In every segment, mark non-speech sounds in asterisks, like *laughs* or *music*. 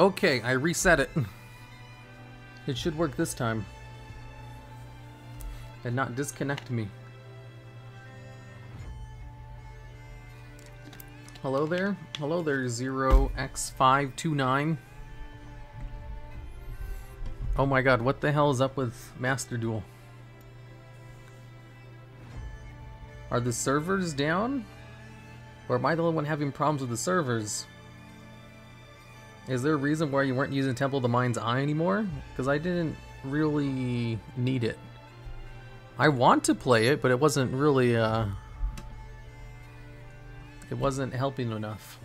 Okay, I reset it. *laughs* It should work this time. And not disconnect me. Hello there? Hello there, 0x529. Oh my god, what the hell is up with Master Duel? Are the servers down? Or am I the only one having problems with the servers? Is there a reason why you weren't using Temple of the Mind's Eye anymore? Because I didn't really need it. I want to play it, but it wasn't really, uh... It wasn't helping enough.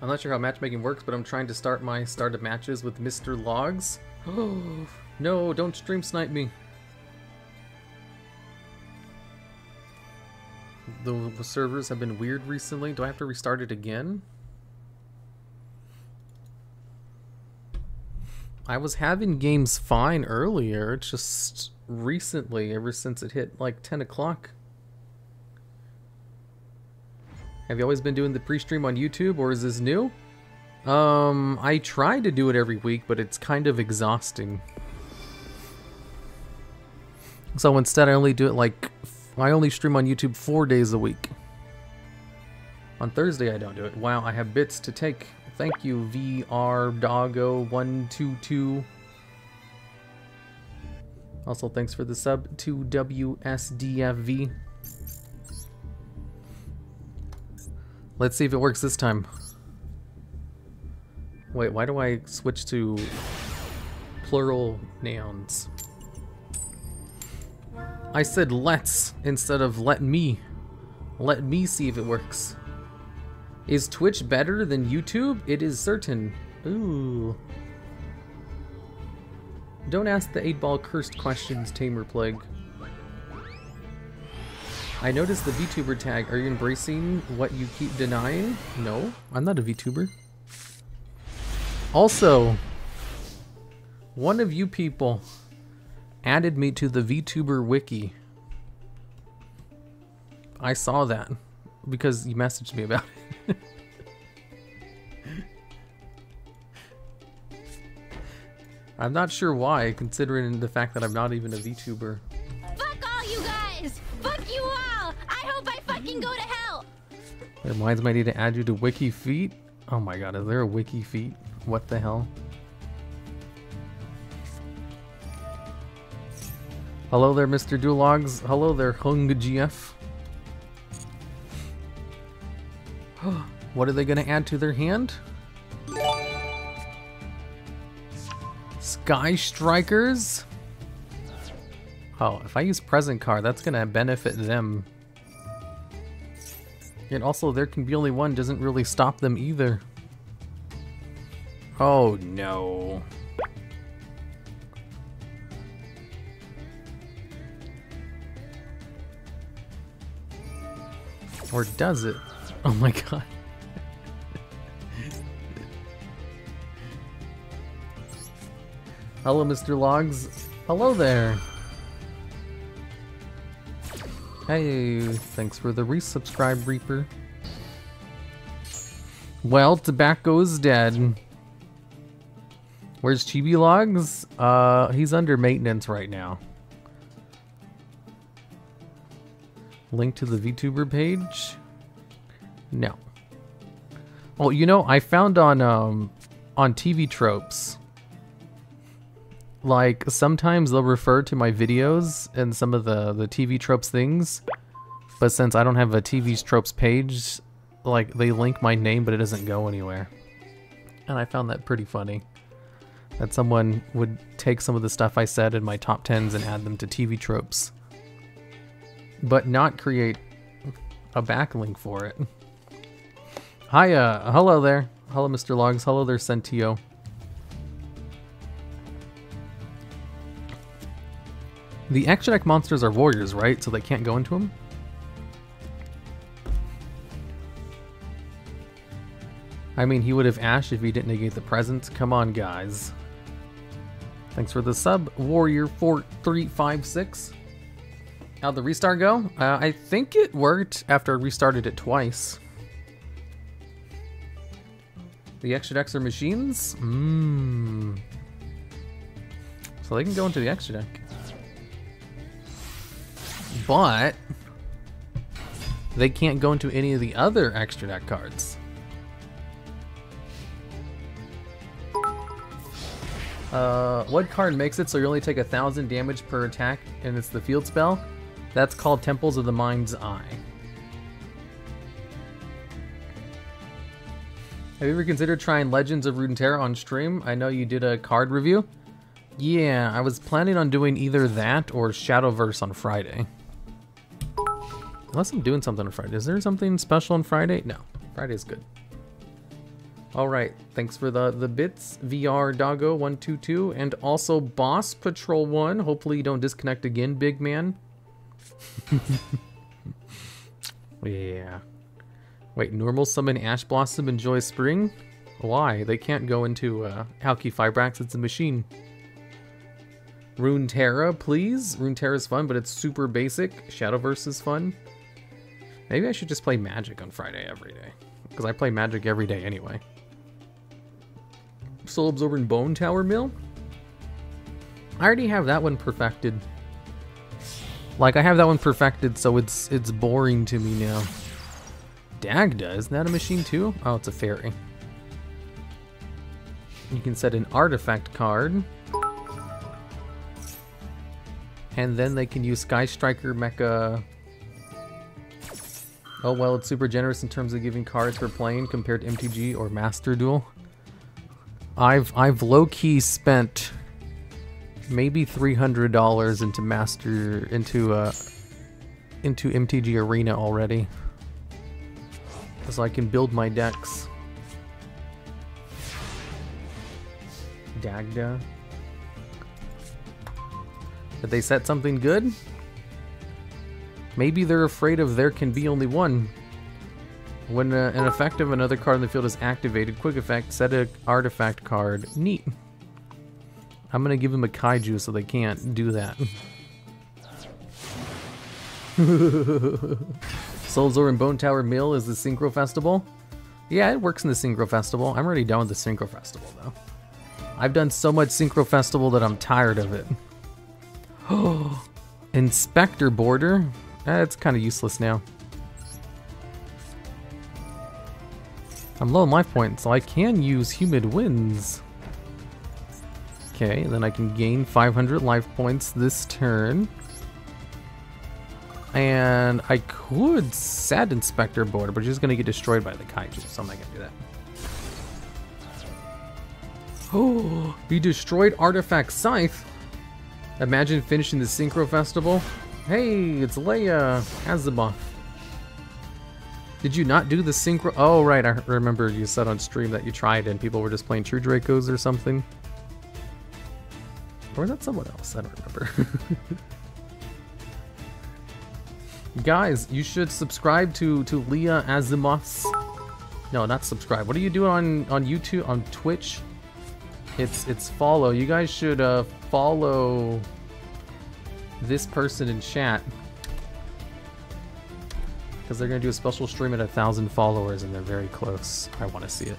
I'm not sure how matchmaking works, but I'm trying to start my start of matches with Mr. Logs. Oh, *gasps* no, don't stream snipe me. The, the servers have been weird recently. Do I have to restart it again? I was having games fine earlier. It's just recently, ever since it hit like 10 o'clock. Have you always been doing the pre-stream on YouTube, or is this new? Um, I try to do it every week, but it's kind of exhausting. So instead, I only do it like I only stream on YouTube four days a week. On Thursday, I don't do it. Wow, I have bits to take. Thank you, VR Doggo 122. Also, thanks for the sub to WSDFV. Let's see if it works this time. Wait, why do I switch to plural nouns? I said let's instead of let me. Let me see if it works. Is Twitch better than YouTube? It is certain. Ooh. Don't ask the 8-ball cursed questions, Tamer Plague. I noticed the VTuber tag. Are you embracing what you keep denying? No, I'm not a VTuber. Also, one of you people added me to the VTuber wiki. I saw that because you messaged me about it. *laughs* I'm not sure why, considering the fact that I'm not even a VTuber. Fuck all you guys! Fuck you all! I hope I fucking go to hell! It reminds me I need to add you to Wiki Feet. Oh my god, is there a Wiki Feet? What the hell? Hello there, Mr. Duologs. Hello there, Hung GF. what are they going to add to their hand? Sky Strikers? Oh, if I use present card, that's going to benefit them. And also, there can be only one doesn't really stop them either. Oh no. Or does it? Oh my god. Hello, Mr. Logs. Hello there. Hey, thanks for the resubscribe, Reaper. Well, tobacco's dead. Where's Chibi Logs? Uh, he's under maintenance right now. Link to the VTuber page? No. Well, you know, I found on um on TV tropes. Like sometimes they'll refer to my videos and some of the the TV tropes things, but since I don't have a TV tropes page, like they link my name but it doesn't go anywhere. And I found that pretty funny. That someone would take some of the stuff I said in my top 10s and add them to TV tropes but not create a backlink for it. Hi, uh, hello there. Hello, Mr. Logs. Hello there, Sentio. The Deck monsters are warriors, right? So they can't go into them? I mean, he would have Ash if he didn't negate the presence. Come on, guys. Thanks for the sub, Warrior4356. How'd the restart go? Uh, I think it worked after I restarted it twice. The extra are machines? Mmm. So they can go into the extra deck. But they can't go into any of the other extra deck cards. Uh, what card makes it so you only take a thousand damage per attack and it's the field spell? That's called Temples of the Mind's Eye. Have you ever considered trying Legends of Runeterra on stream? I know you did a card review. Yeah, I was planning on doing either that or Shadowverse on Friday. Unless I'm doing something on Friday. Is there something special on Friday? No, Friday's good. All right, thanks for the the bits, VR Doggo one two two, and also Boss Patrol one. Hopefully you don't disconnect again, big man. *laughs* yeah. Wait, normal summon Ash Blossom enjoy spring? Why? They can't go into uh, Halqifibrax. It's a machine. Runeterra, please. Runeterra's fun, but it's super basic. Shadowverse is fun. Maybe I should just play Magic on Friday every day. Because I play Magic every day anyway. Soul Absorbing Bone Tower Mill? I already have that one perfected. Like, I have that one perfected, so it's it's boring to me now. Dagda, isn't that a machine too? Oh, it's a fairy. You can set an artifact card. And then they can use Sky Striker Mecha. Oh well, it's super generous in terms of giving cards for playing compared to MTG or Master Duel. I've I've low key spent maybe three hundred dollars into Master into uh into MTG Arena already, so I can build my decks. Dagda. Did they set something good? Maybe they're afraid of there can be only one. When uh, an effect of another card in the field is activated, quick effect, set an artifact card. Neat. I'm gonna give them a kaiju so they can't do that. *laughs* Soul and Bone Tower Mill is the Synchro Festival. Yeah, it works in the Synchro Festival. I'm already done with the Synchro Festival though. I've done so much Synchro Festival that I'm tired of it. Oh, *gasps* Inspector Border? Eh, That's kind of useless now. I'm low on life points, so I can use Humid Winds. Okay, then I can gain 500 life points this turn. And I could set Inspector Border, but she's gonna get destroyed by the Kaiju, so I'm not gonna do that. Oh, he destroyed Artifact Scythe. Imagine finishing the Synchro Festival. Hey, it's Leia Azimuth. Did you not do the synchro? Oh, right. I remember you said on stream that you tried and people were just playing True Dracos or something. Or was that someone else? I don't remember. *laughs* Guys, you should subscribe to to Leah Azimuth's. No, not subscribe. What are you doing on on YouTube on Twitch? It's it's follow. You guys should uh, follow this person in chat because they're gonna do a special stream at a thousand followers and they're very close. I want to see it.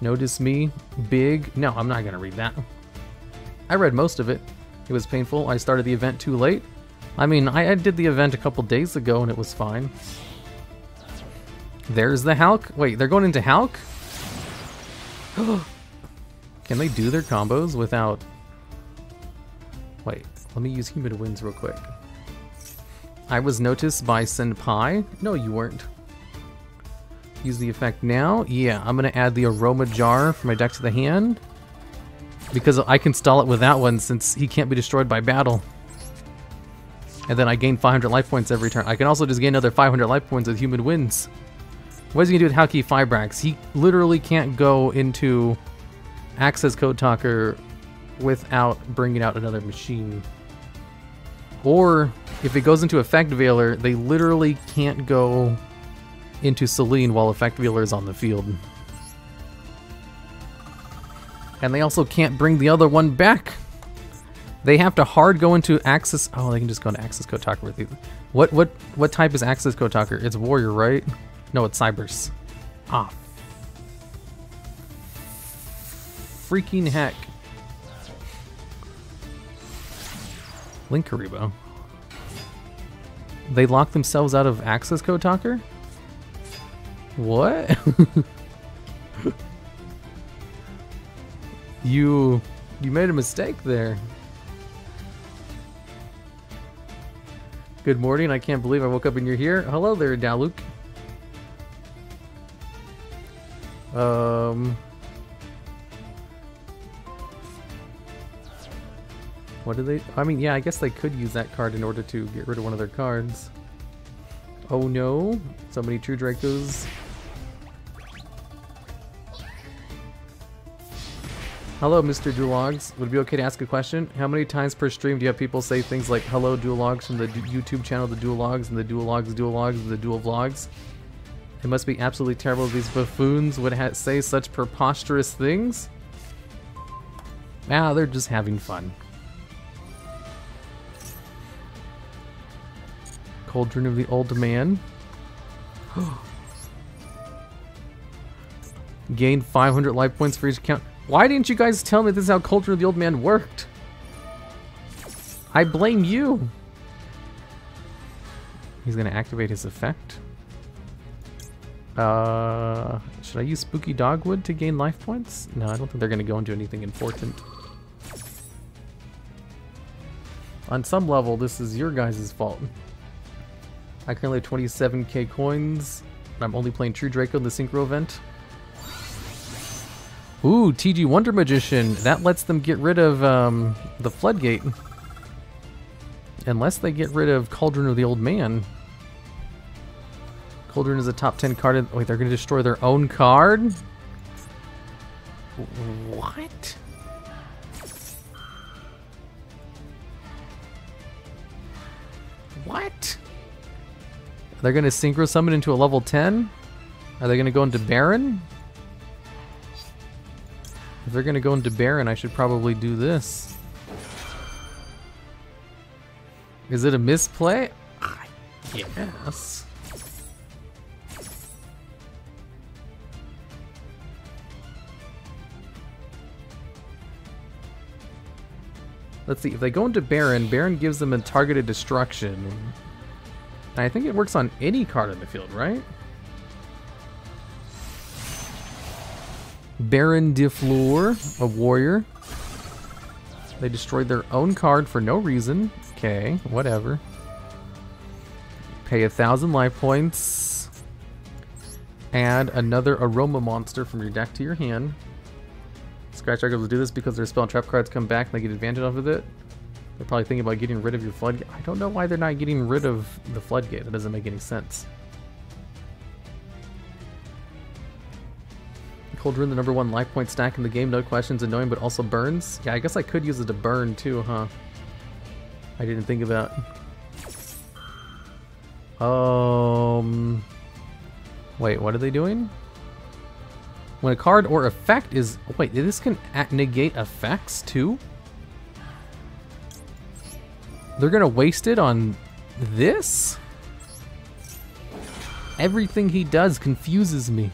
Notice me, big. No, I'm not gonna read that. I read most of it. It was painful. I started the event too late. I mean, I, did the event a couple days ago and it was fine. There's the Hulk. Wait, they're going into Hulk? *gasps* Can they do their combos without... Wait, let me use Humid Winds real quick. I was noticed by Senpai. No, you weren't. Use the effect now. Yeah, I'm going to add the Aroma Jar for my deck to the hand. Because I can stall it with that one since he can't be destroyed by battle. And then I gain 500 life points every turn. I can also just gain another 500 life points with Humid Winds. What is he going to do with Halqifibrax? He literally can't go into Access Code Talker without bringing out another machine. Or if it goes into Effect Veiler, they literally can't go into Selene while Effect Veiler is on the field. And they also can't bring the other one back. They have to hard go into access. Oh, they can just go into with you. What what what type is access code talker? It's warrior, right? No, it's cybers. Ah. Freaking heck. Linkuriboh. They locked themselves out of access code talker? What? *laughs* you you made a mistake there. Good morning. I can't believe I woke up and you're here. Hello there, Daluk. Um What do they I mean, yeah, I guess they could use that card in order to get rid of one of their cards. Oh no. So many True Dracos. Hello, Mr. Duologs. Would it be okay to ask a question? How many times per stream do you have people say things like "Hello, Duologs" from the D YouTube channel, the Duologs, and the Duologs, Duologs, and the Dual Vlogs? It must be absolutely terrible these buffoons would say such preposterous things. Ah, they're just having fun. Cauldron of the Old Man. *gasps* Gain 500 life points for each account. Why didn't you guys tell me this is how Cauldron of the Old Man worked? I blame you. He's gonna activate his effect. Uh, should I use Spooky Dogwood to gain life points? No, I don't think they're gonna go into anything important. On some level, this is your guys' fault. I currently have 27k coins. I'm only playing True Draco in the Synchro event. Ooh, TG Wonder Magician. That lets them get rid of um, the Floodgate. Unless they get rid of Cauldron of the Old Man. Cauldron is a top 10 card. Wait, they're going to destroy their own card? What? What? They're going to Synchro Summon into a level 10? Are they going to go into Baron? If they're gonna go into Baron, I should probably do this. Is it a misplay? Yes. Let's see, if they go into Baron, Baron gives them a targeted destruction. And I think it works on any card in the field, right? Baron de Fleur, a warrior. They destroyed their own card for no reason. Okay, whatever. Pay a thousand life points. Add another aroma monster from your deck to your hand. Scratch Records will do this because their spell and trap cards come back and they get advantage off of it. They're probably thinking about getting rid of your floodgate. I don't know why they're not getting rid of the floodgate. That doesn't make any sense. Cauldron, the number one life point stack in the game, no questions, annoying, but also burns. Yeah, I guess I could use it to burn too, huh? I didn't think about. Um. Wait, what are they doing? When a card or effect is... Wait, this can negate effects too? They're gonna waste it on this? Everything he does confuses me.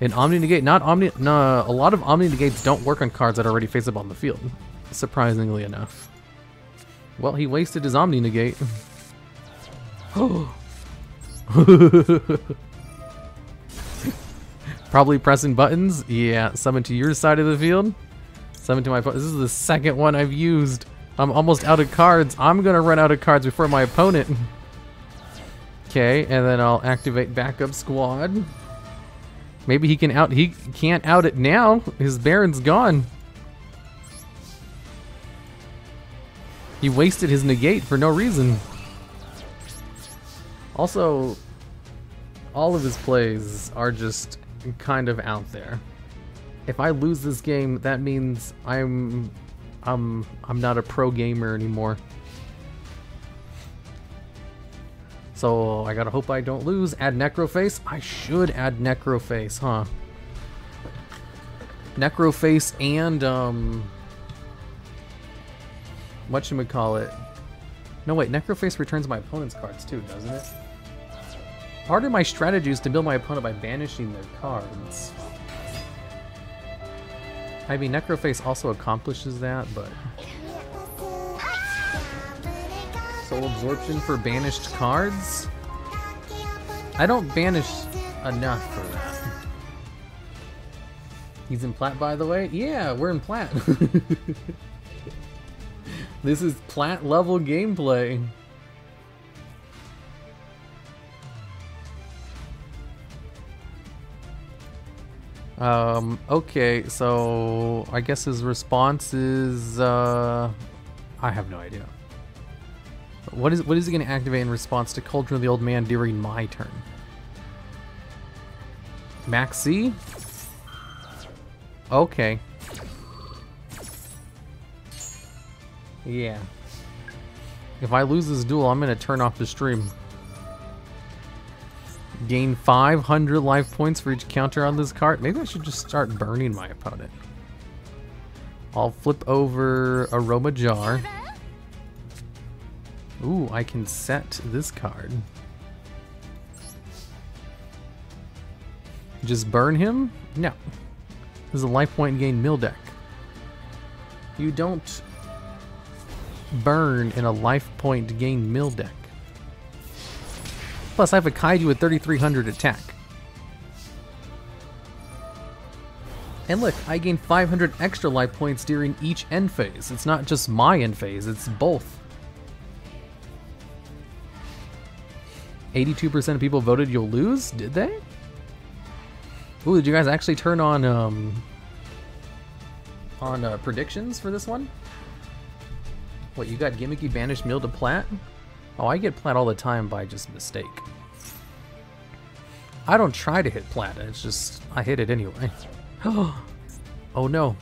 In Omni Negate, not Omni. No, a lot of Omni Negates don't work on cards that are already face up on the field. Surprisingly enough. Well, he wasted his Omni Negate. Oh! *gasps* Probably pressing buttons. Yeah, summon to your side of the field. Summon to my. This is the second one I've used. I'm almost out of cards. I'm gonna run out of cards before my opponent. *laughs* Okay, and then I'll activate backup squad. Maybe he can out. He can't out it now. His Baron's gone. He wasted his negate for no reason. Also, all of his plays are just kind of out there. If I lose this game, that means I'm I'm I'm not a pro gamer anymore. So I gotta hope I don't lose. Add Necroface. I should add Necroface, huh? Necroface and um, what should we call it? No wait, Necroface returns my opponent's cards too, doesn't it? Part of my strategy is to build my opponent by banishing their cards. I mean, Necroface also accomplishes that, but... Soul Absorption for banished cards? I don't banish enough for that. *laughs* He's in plat, by the way? Yeah, we're in plat. *laughs* this is plat level gameplay. Um, okay, so I guess his response is, uh, I have no idea. What is what is he going to activate in response to Cauldron of the Old Man during my turn? Maxi? Okay. Yeah. If I lose this duel, I'm going to turn off the stream. Gain 500 life points for each counter on this card. Maybe I should just start burning my opponent. I'll flip over Aroma Jar. Ooh, I can set this card. Just burn him? No. This is a life point gain mill deck. You don't burn in a life point gain mill deck. Plus, I have a Kaiju with 3300 attack. And look, I gain 500 extra life points during each end phase. It's not just my end phase, it's both. 82% of people voted you'll lose? Did they? Ooh, did you guys actually turn on um on uh, predictions for this one? What, you got gimmicky banished mill to plat? Oh, I get plat all the time by just mistake. I don't try to hit plat, it's just, I hit it anyway. *gasps* oh no.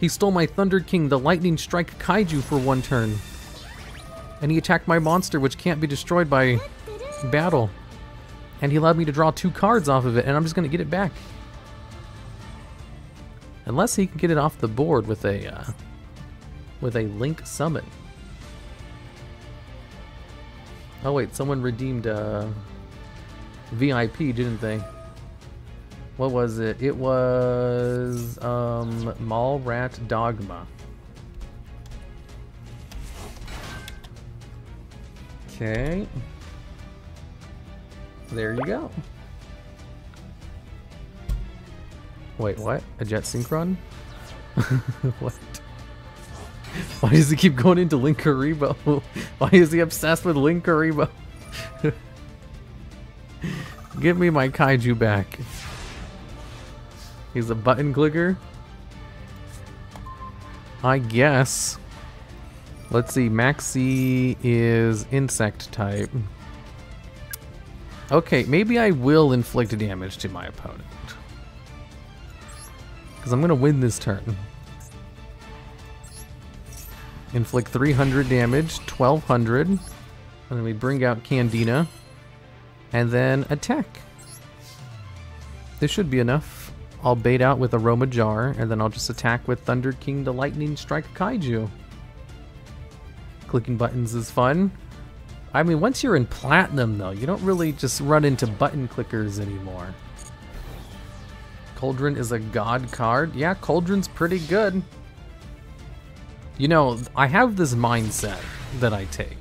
He stole my Thunder King, the Lightning Strike Kaiju for one turn. And he attacked my monster, which can't be destroyed by battle. And he allowed me to draw two cards off of it, and I'm just going to get it back. Unless he can get it off the board with a, uh, with a Link Summon. Oh wait, someone redeemed uh, VIP, didn't they? What was it? It was um, Mall Rat Dogma. Okay. There you go. Wait, what? A jet synchron? *laughs* what? Why does he keep going into Linkuriboh? *laughs* Why is he obsessed with Linkuriboh? *laughs* Give me my kaiju back. He's a button clicker? I guess. Let's see, Maxi is insect type. Okay, maybe I will inflict damage to my opponent. Because I'm going to win this turn. Inflict 300 damage, 1200. And then we bring out Candina. And then attack. This should be enough. I'll bait out with Aroma Jar, and then I'll just attack with Thunder King the Lightning Strike Kaiju. Clicking buttons is fun. I mean, once you're in Platinum, though, you don't really just run into button clickers anymore. Cauldron is a god card. Yeah, Cauldron's pretty good. You know, I have this mindset that I take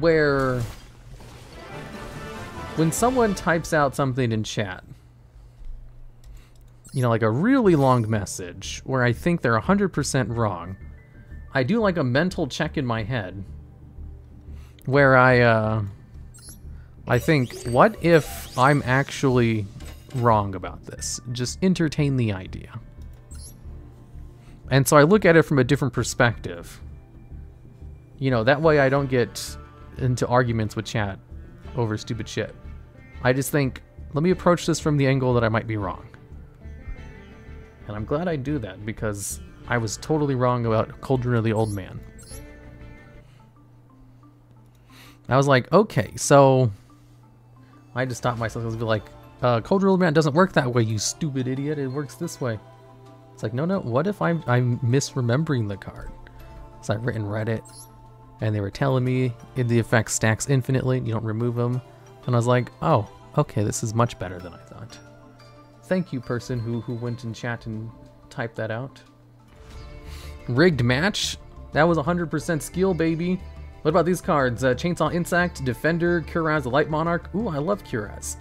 where when someone types out something in chat, you know, like a really long message where I think they're 100% wrong, I do like a mental check in my head where I, uh, I think, what if I'm actually wrong about this? Just entertain the idea. And so I look at it from a different perspective. You know, that way I don't get into arguments with chat over stupid shit. I just think, let me approach this from the angle that I might be wrong. And I'm glad I do that because I was totally wrong about Cauldron of the Old Man. I was like, okay, so I had to stop myself and be like, uh, Cauldron of the Old Man doesn't work that way, you stupid idiot. It works this way. It's like, no, no, what if I'm, I'm misremembering the card? So I went and read it, and they were telling me the effect stacks infinitely, you don't remove them. And I was like, oh, okay, this is much better than I thought. Thank you, person who, who went in chat and typed that out. Rigged match? That was 100% skill, baby. What about these cards? Uh, Chainsaw Insect, Defender, Kuraz, the Light Monarch. Ooh, I love Kuraz.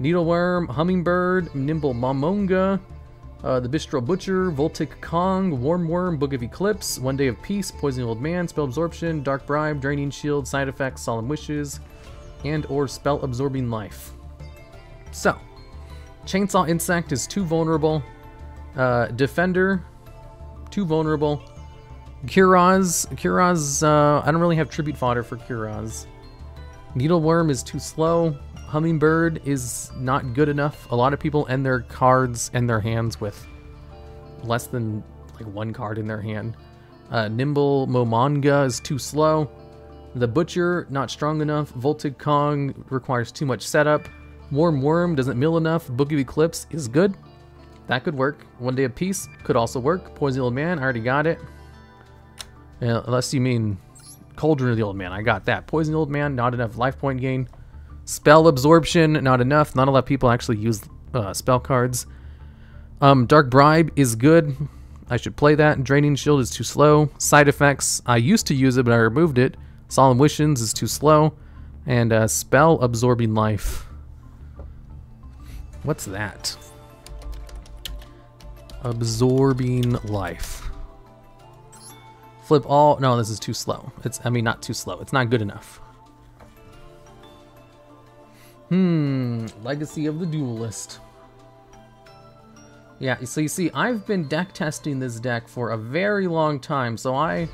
Needleworm, Hummingbird, Nimble Momonga, uh, the Bistro Butcher, Voltic Kong, Warmworm, Book of Eclipse, One Day of Peace, Poison Old Man, Spell Absorption, Dark Bribe, Draining Shield, Side Effects, Solemn Wishes, and or Spell Absorbing Life. So, Chainsaw Insect is too vulnerable. Uh, Defender, too vulnerable. Kuraz, Kuraz, uh, I don't really have tribute fodder for Kuraz. Needleworm is too slow. Hummingbird is not good enough. A lot of people end their cards and their hands with less than like one card in their hand. Uh, Nimble Momonga is too slow. The Butcher, not strong enough. Voltic Kong requires too much setup. Warm Worm doesn't mill enough. Book of Eclipse is good. That could work. One Day of Peace could also work. Poison Old Man, I already got it. Unless you mean Cauldron of the Old Man, I got that. Poison Old Man, not enough life point gain. Spell Absorption, not enough. Not a lot of people actually use uh, spell cards. Um, Dark Bribe is good. I should play that. Draining Shield is too slow. Side Effects, I used to use it, but I removed it. Solemn Wishes is too slow. And uh, Spell Absorbing Life. What's that? Absorbing Life. Flip all. No, this is too slow. It's, I mean, not too slow. It's not good enough. Hmm. Legacy of the Duelist. Yeah, so you see, I've been deck testing this deck for a very long time, so I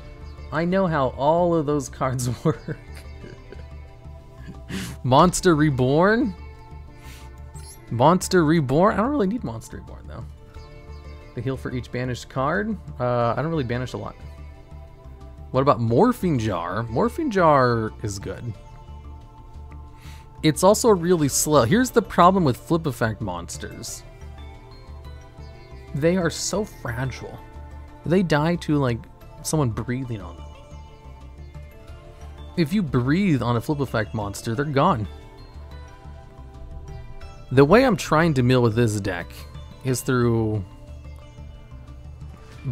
I know how all of those cards *laughs* work. Monster Reborn? Monster Reborn? I don't really need Monster Reborn. The heal for each banished card? Uh, I don't really banish a lot. What about Morphing Jar? Morphing Jar is good. It's also really slow. Here's the problem with flip effect monsters. They are so fragile. They die to like someone breathing on them. If you breathe on a flip effect monster, they're gone. The way I'm trying to mill with this deck is through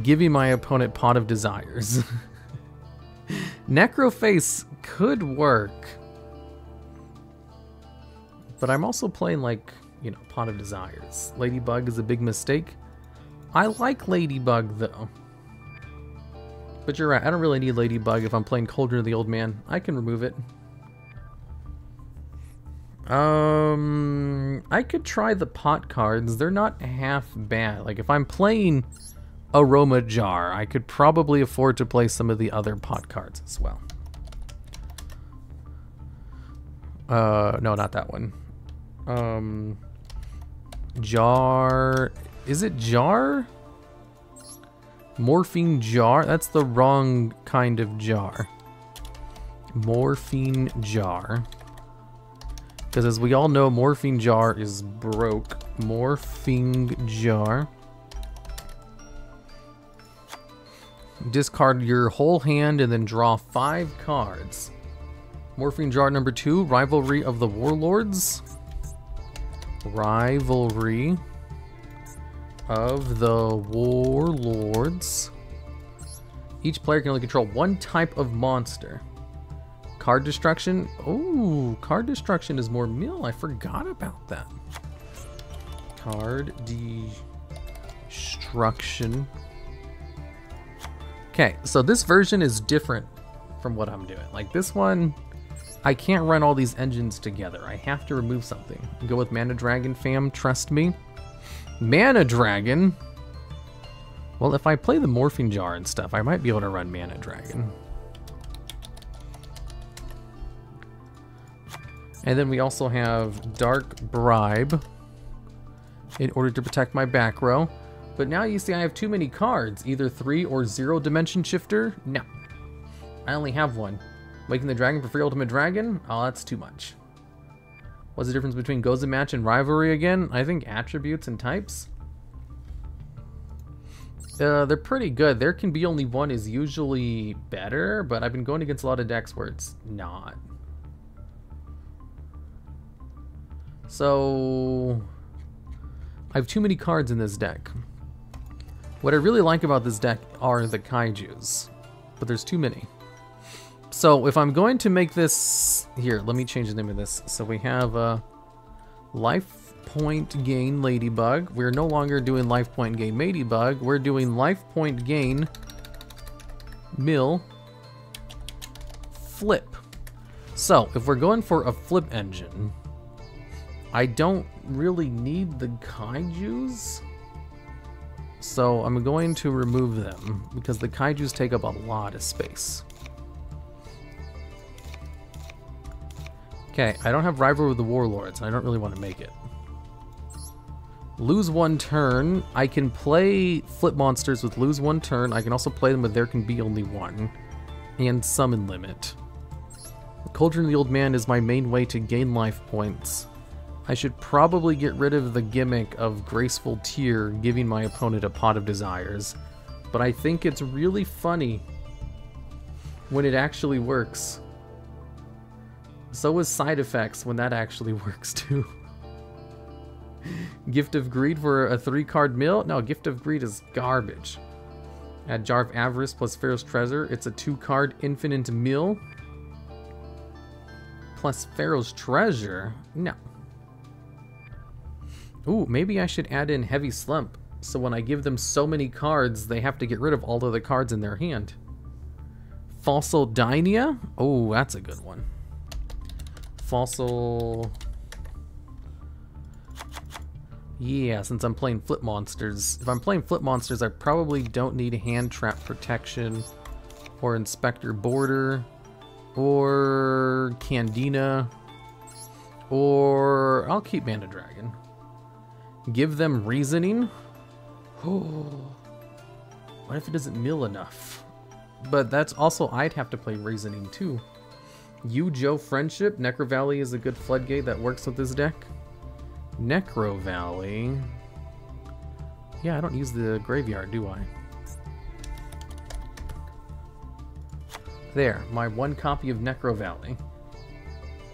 giving my opponent Pot of Desires. *laughs* Necroface could work. But I'm also playing like, you know, Pot of Desires. Ladybug is a big mistake. I like Ladybug though. But you're right, I don't really need Ladybug if I'm playing Cauldron of the Old Man. I can remove it. Um, I could try the pot cards. They're not half bad. Like if I'm playing Aroma Jar, I could probably afford to play some of the other pot cards as well. Uh, no, not that one. Um, jar. Is it jar? Morphine jar? That's the wrong kind of jar. Morphine jar. Because as we all know, morphine jar is broke. Morphine jar. Discard your whole hand and then draw five cards. Morphine jar number two, Rivalry of the Warlords. Rivalry of the Warlords. Each player can only control one type of monster. Card destruction. Oh, card destruction is more mill. I forgot about that. Card destruction. Okay, so this version is different from what I'm doing. Like this one, I can't run all these engines together. I have to remove something. Go with Mana Dragon fam, trust me. Mana Dragon? Well, if I play the Morphing Jar and stuff, I might be able to run Mana Dragon. And then we also have Dark Bribe in order to protect my back row. But now you see I have too many cards, either three or zero dimension shifter. No, I only have one. Waking the Dragon for free Ultimate Dragon? Oh, that's too much. What's the difference between Gozen Match and Rivalry again? I think attributes and types. Uh, they're pretty good. There can be only one is usually better, but I've been going against a lot of decks where it's not. So, I have too many cards in this deck. What I really like about this deck are the kaijus, but there's too many. So if I'm going to make this... Here, let me change the name of this. So we have a life point gain ladybug. We're no longer doing life point gain ladybug. We're doing life point gain mill flip. So if we're going for a flip engine, I don't really need the kaijus. So I'm going to remove them because the kaijus take up a lot of space. Okay, I don't have rival with the warlords. I don't really want to make it. Lose one turn. I can play flip monsters with lose one turn. I can also play them with there can be only one. And summon limit. Cauldron of the Old Man is my main way to gain life points. I should probably get rid of the gimmick of Graceful Tear giving my opponent a Pot of Desires. But I think it's really funny when it actually works. So is side effects when that actually *laughs* works too. Gift of Greed for a three card mill? No, Gift of Greed is garbage. Add Jar of Avarice plus Pharaoh's Treasure. It's a two card infinite mill. Plus Pharaoh's Treasure? No. Ooh, maybe I should add in Heavy Slump. So when I give them so many cards, they have to get rid of all of the cards in their hand. Fossil Dyna? Oh, that's a good one. Fossil... Yeah, since I'm playing Flip Monsters. If I'm playing Flip Monsters, I probably don't need Hand Trap Protection or Inspector border or Candina or I'll keep Mana Dragon. Give them Reasoning. *gasps* What if it doesn't mill enough? But that's also, I'd have to play Reasoning too. Yu-Jo Friendship. Necro Valley is a good floodgate that works with this deck. Necro Valley. Yeah, I don't use the graveyard, do I? There, my one copy of Necro Valley.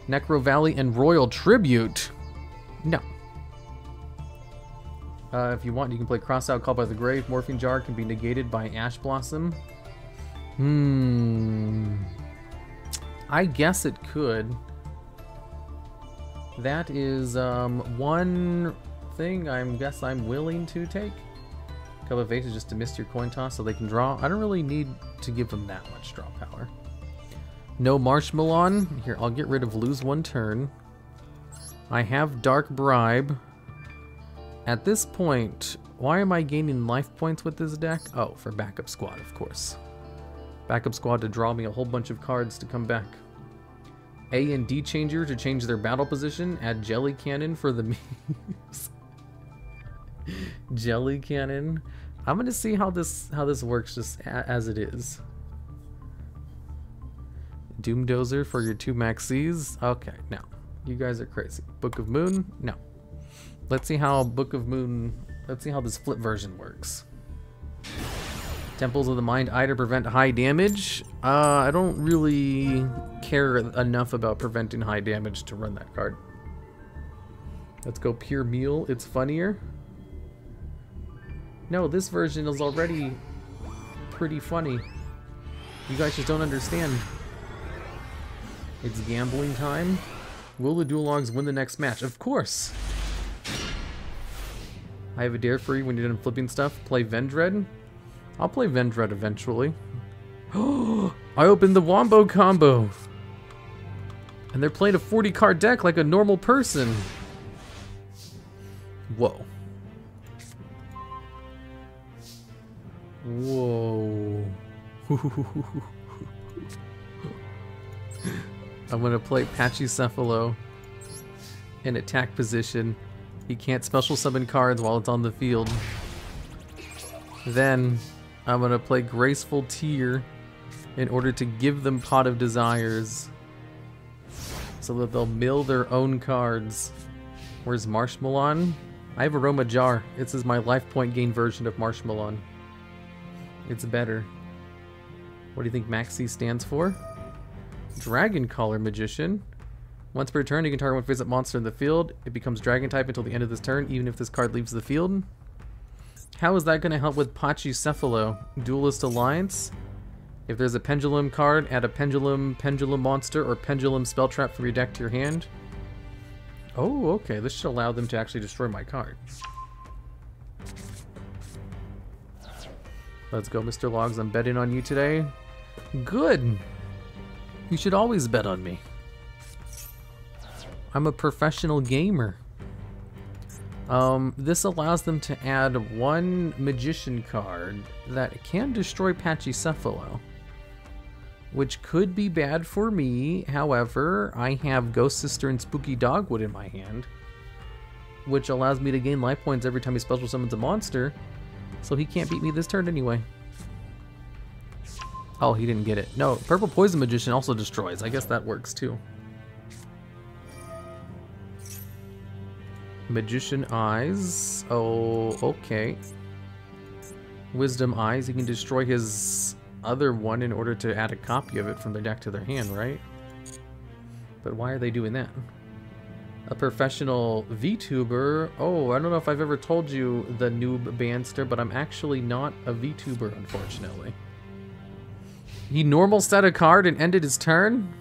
Necro Valley and Royal Tribute. No. Uh, if you want, you can play Cross Out Called by the Grave. Morphine Jar can be negated by Ash Blossom. Hmm. I guess it could. That is um, one thing I guess I'm willing to take. Cup of Aces just to miss your coin toss so they can draw. I don't really need to give them that much draw power. No Marshmallow. Here, I'll get rid of lose one turn. I have Dark Bribe. At this point, why am I gaining life points with this deck? Oh, for backup squad, of course. Backup squad to draw me a whole bunch of cards to come back. A and D changer to change their battle position. Add Jelly Cannon for the *laughs* memes. jelly Cannon. I'm gonna see how this how this works just as it is. Doom Dozer for your two maxis. Okay, no. You guys are crazy. Book of Moon? No. Let's see how Book of Moon... Let's see how this flip version works. Temples of the Mind Eye to prevent high damage. Uh, I don't really care enough about preventing high damage to run that card. Let's go Pure Meal. It's funnier. No, this version is already pretty funny. You guys just don't understand. It's gambling time. Will the Duologs win the next match? Of course! I have a dare for you when you're done flipping stuff. Play Vendread. I'll play Vendread eventually. *gasps* I opened the Wombo combo. And they're playing a 40 card deck like a normal person. Whoa. Whoa. *laughs* I'm gonna play Pachycephalo in attack position. He can't special summon cards while it's on the field. Then I'm gonna play Graceful Tear in order to give them Pot of Desires so that they'll mill their own cards. Where's Marshmallow? I have Aroma Jar. This is my life point gain version of Marshmallow. It's better. What do you think Maxi stands for? Dragon Caller Magician. Once per turn, you can target one face-up monster in the field. It becomes Dragon type until the end of this turn, even if this card leaves the field. How is that going to help with Pachycephalo? Duelist Alliance? If there's a Pendulum card, add a Pendulum Pendulum monster or Pendulum spell trap from your deck to your hand. Oh, okay. This should allow them to actually destroy my card. Let's go, Mr. Logs. I'm betting on you today. Good. You should always bet on me. I'm a professional gamer. Um, this allows them to add one magician card that can destroy Pachycephalo. Which could be bad for me. However, I have Ghost Sister and Spooky Dogwood in my hand. Which allows me to gain life points every time he special summons a monster. So he can't beat me this turn anyway. Oh, he didn't get it. No, Purple Poison Magician also destroys. I guess that works too. Magician Eyes. Oh, okay. Wisdom Eyes. He can destroy his other one in order to add a copy of it from their deck to their hand, right? But why are they doing that? A professional VTuber. Oh, I don't know if I've ever told you the noob Banster, but I'm actually not a VTuber, unfortunately. He normal set a card and ended his turn?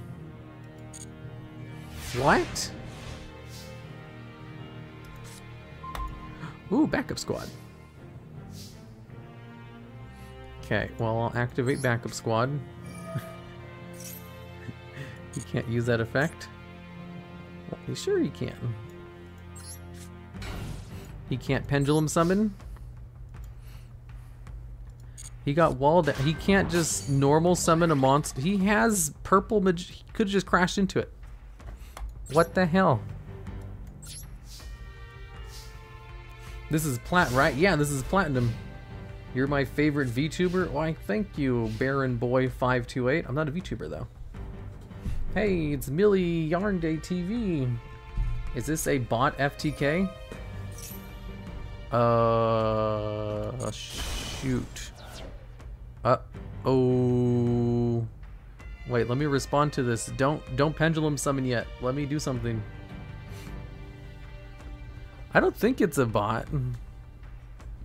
What? Ooh, backup squad. Okay, well, I'll activate backup squad. *laughs* you can't use that effect? Well, sure you can. He can't pendulum summon? He got walled. He can't just normal summon a monster. He has purple. He could just crashed into it. What the hell? This is plat, right? Yeah, this is platinum. You're my favorite VTuber? Why, thank you, Baron Boy 528 I'm not a VTuber, though. Hey, it's Millie Yarn Day TV. Is this a bot FTK? Uh, shoot. Uh oh. Wait, let me respond to this. Don't don't pendulum summon yet. Let me do something. I don't think it's a bot.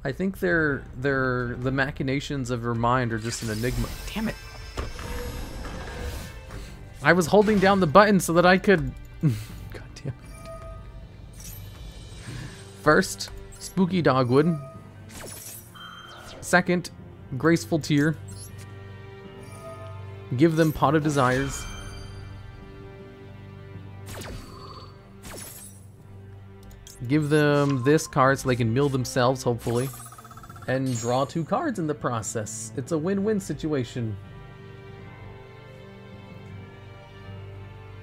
I think they're they're the machinations of her mind are just an enigma. Damn it. I was holding down the button so that I could *laughs* God damn it. First, spooky dogwood. Second, graceful tear. Give them pot of desires. Give them this card so they can mill themselves, hopefully. And draw two cards in the process. It's a win-win situation.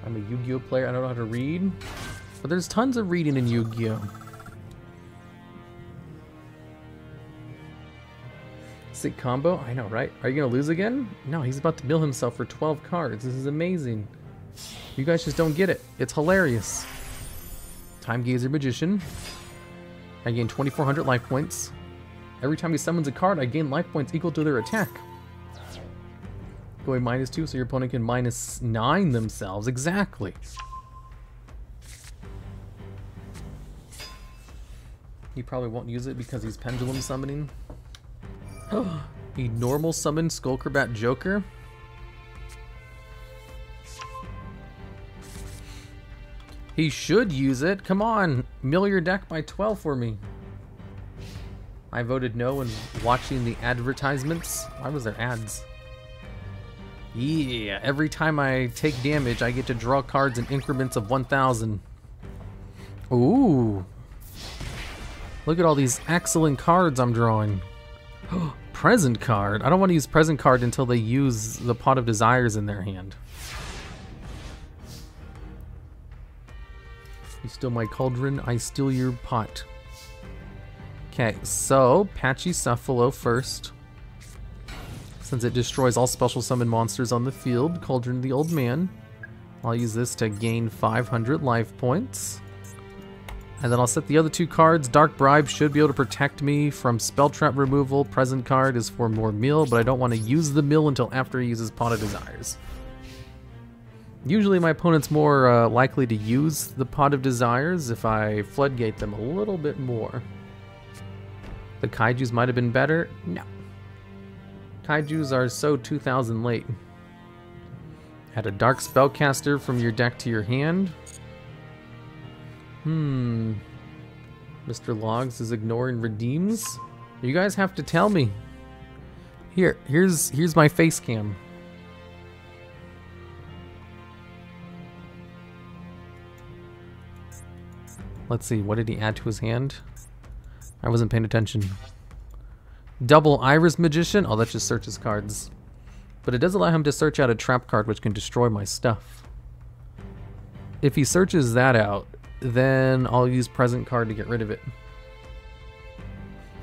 I'm a Yu-Gi-Oh player. I don't know how to read. But there's tons of reading in Yu-Gi-Oh! Sick combo? I know, right? Are you gonna lose again? No, he's about to mill himself for 12 cards. This is amazing. You guys just don't get it. It's hilarious. Time Gazer Magician. I gain 2,400 life points. Every time he summons a card, I gain life points equal to their attack. Going minus 2, so your opponent can minus 9 themselves. Exactly. He probably won't use it because he's pendulum summoning. *gasps* a normal summon Skullcrobat Joker. He should use it. Come on, mill your deck by 12 for me. I voted no when watching the advertisements. Why was there ads? Yeah, every time I take damage, I get to draw cards in increments of 1,000. Ooh. Look at all these excellent cards I'm drawing. *gasps* present card. I don't want to use present card until they use the Pot of Desires in their hand. You steal my cauldron, I steal your pot. Okay, so Patchy Pachycephalo first. Since it destroys all special summon monsters on the field, Cauldron the Old Man. I'll use this to gain 500 life points. And then I'll set the other two cards. Dark Bribe should be able to protect me from spell trap removal. Present card is for more mill, but I don't want to use the mill until after he uses Pot of Desires. Usually my opponent's more uh, likely to use the Pot of Desires if I floodgate them a little bit more. The Kaijus might have been better. No. Kaijus are so 2000 late. Add a Dark Spellcaster from your deck to your hand. Hmm. Mr. Logs is ignoring redeems. You guys have to tell me. Here, here's here's my face cam. Let's see, what did he add to his hand? I wasn't paying attention. Double Iris Magician? Oh, that just searches cards. But it does allow him to search out a trap card which can destroy my stuff. If he searches that out, then I'll use present card to get rid of it.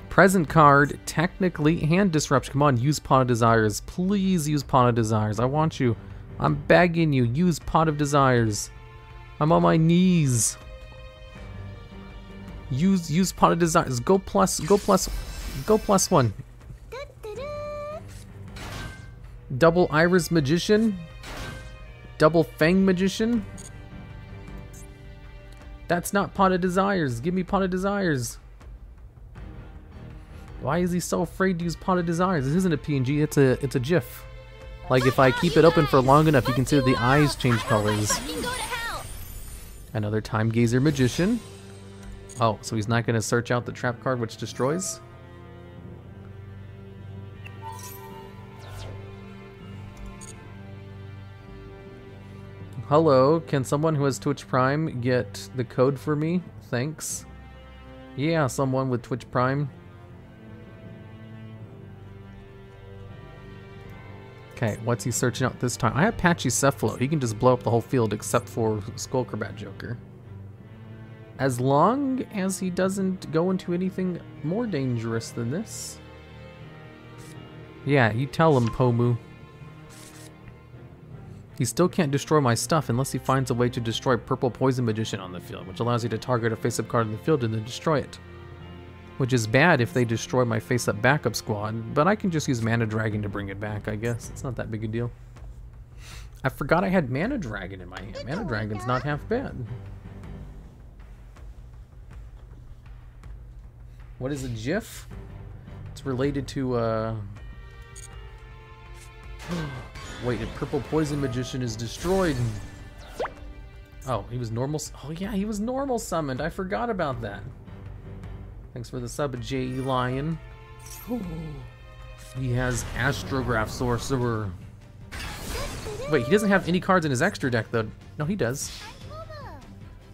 Present card, technically hand disruption. Come on, use Pot of Desires. Please use Pot of Desires. I want you. I'm begging you. Use Pot of Desires. I'm on my knees. Use use Pot of Desires. Go plus go plus go plus one. Double Iris Magician. Double Fang Magician. That's not Pot of Desires. Give me Pot of Desires. Why is he so afraid to use Pot of Desires? This isn't a PNG, it's a it's a GIF. Like if I keep it open for long enough, you can see the eyes change colors. Another Time Gazer Magician. Oh, so he's not going to search out the trap card which destroys? Hello, can someone who has Twitch Prime get the code for me? Thanks. Yeah, someone with Twitch Prime. Okay, what's he searching out this time? I have Pachycephalo. He can just blow up the whole field except for Skullcrobat Joker. As long as he doesn't go into anything more dangerous than this. Yeah, you tell him, Pomu. He still can't destroy my stuff unless he finds a way to destroy Purple Poison Magician on the field, which allows you to target a face-up card in the field and then destroy it. Which is bad if they destroy my face-up backup squad, but I can just use Mana Dragon to bring it back, I guess. It's not that big a deal. I forgot I had Mana Dragon in my hand. Mana Dragon's not half bad. What is a GIF? It's related to, uh... *gasps* Wait, a purple poison magician is destroyed. Oh, he was normal. Oh yeah, he was normal summoned. I forgot about that. Thanks for the sub, J.E. Lion. He has Astrograph Sorcerer. Wait, he doesn't have any cards in his extra deck though. No, he does.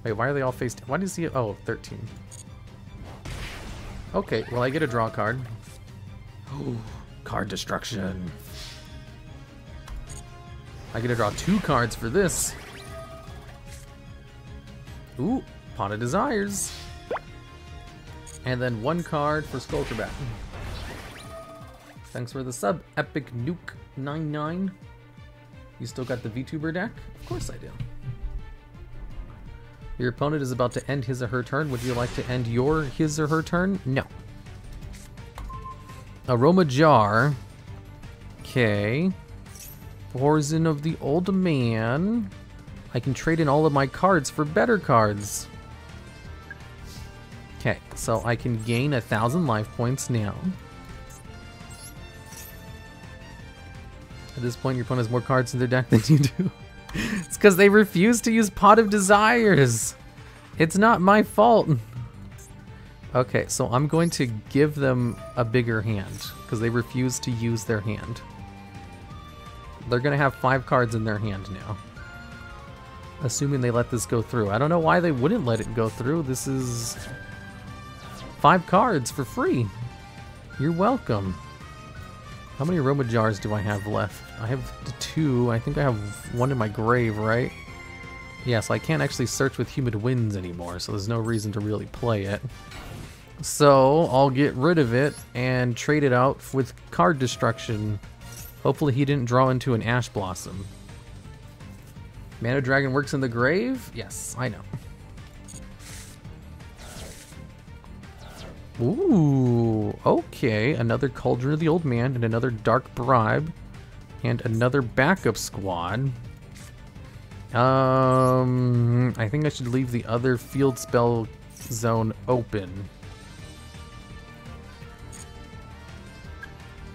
Wait, why are they all faced? Why does he? Oh, 13. Okay, well I get a draw card. Oh, card destruction. I get to draw two cards for this. Ooh, Pot of Desires. And then one card for Skullcrobat. Thanks for the sub, Epic Nuke 99. You still got the VTuber deck? Of course I do. Your opponent is about to end his or her turn. Would you like to end your his or her turn? No. Aroma Jar. Okay. Poison of the Old Man. I can trade in all of my cards for better cards. Okay, so I can gain a thousand life points now. At this point, your opponent has more cards in their deck than you do. *laughs* it's because they refuse to use Pot of Desires. It's not my fault. Okay, so I'm going to give them a bigger hand because they refuse to use their hand. They're going to have five cards in their hand now. Assuming they let this go through. I don't know why they wouldn't let it go through. This is five cards for free. You're welcome. How many aroma jars do I have left? I have two. I think I have one in my grave, right? Yes, yeah, so I can't actually search with humid winds anymore, so there's no reason to really play it. So I'll get rid of it and trade it out with card destruction Hopefully he didn't draw into an Ash Blossom. Mana Dragon works in the grave? Yes, I know. Ooh, okay. Another Cauldron of the Old Man and another Dark Bribe and another backup squad. Um, I think I should leave the other field spell zone open.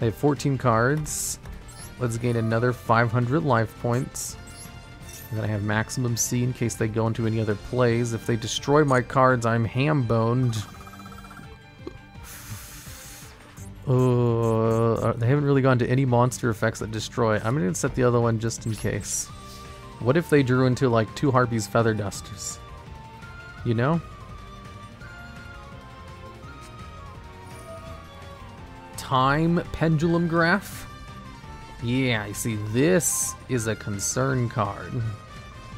I have 14 cards. Let's gain another 500 life points. And then I have maximum C in case they go into any other plays. If they destroy my cards, I'm ham-boned. Uh, they haven't really gone to any monster effects that destroy. I'm gonna set the other one just in case. What if they drew into like two Harpies Feather Dusters? You know? Time Pendulum Graph? Yeah, you see, this is a concern card.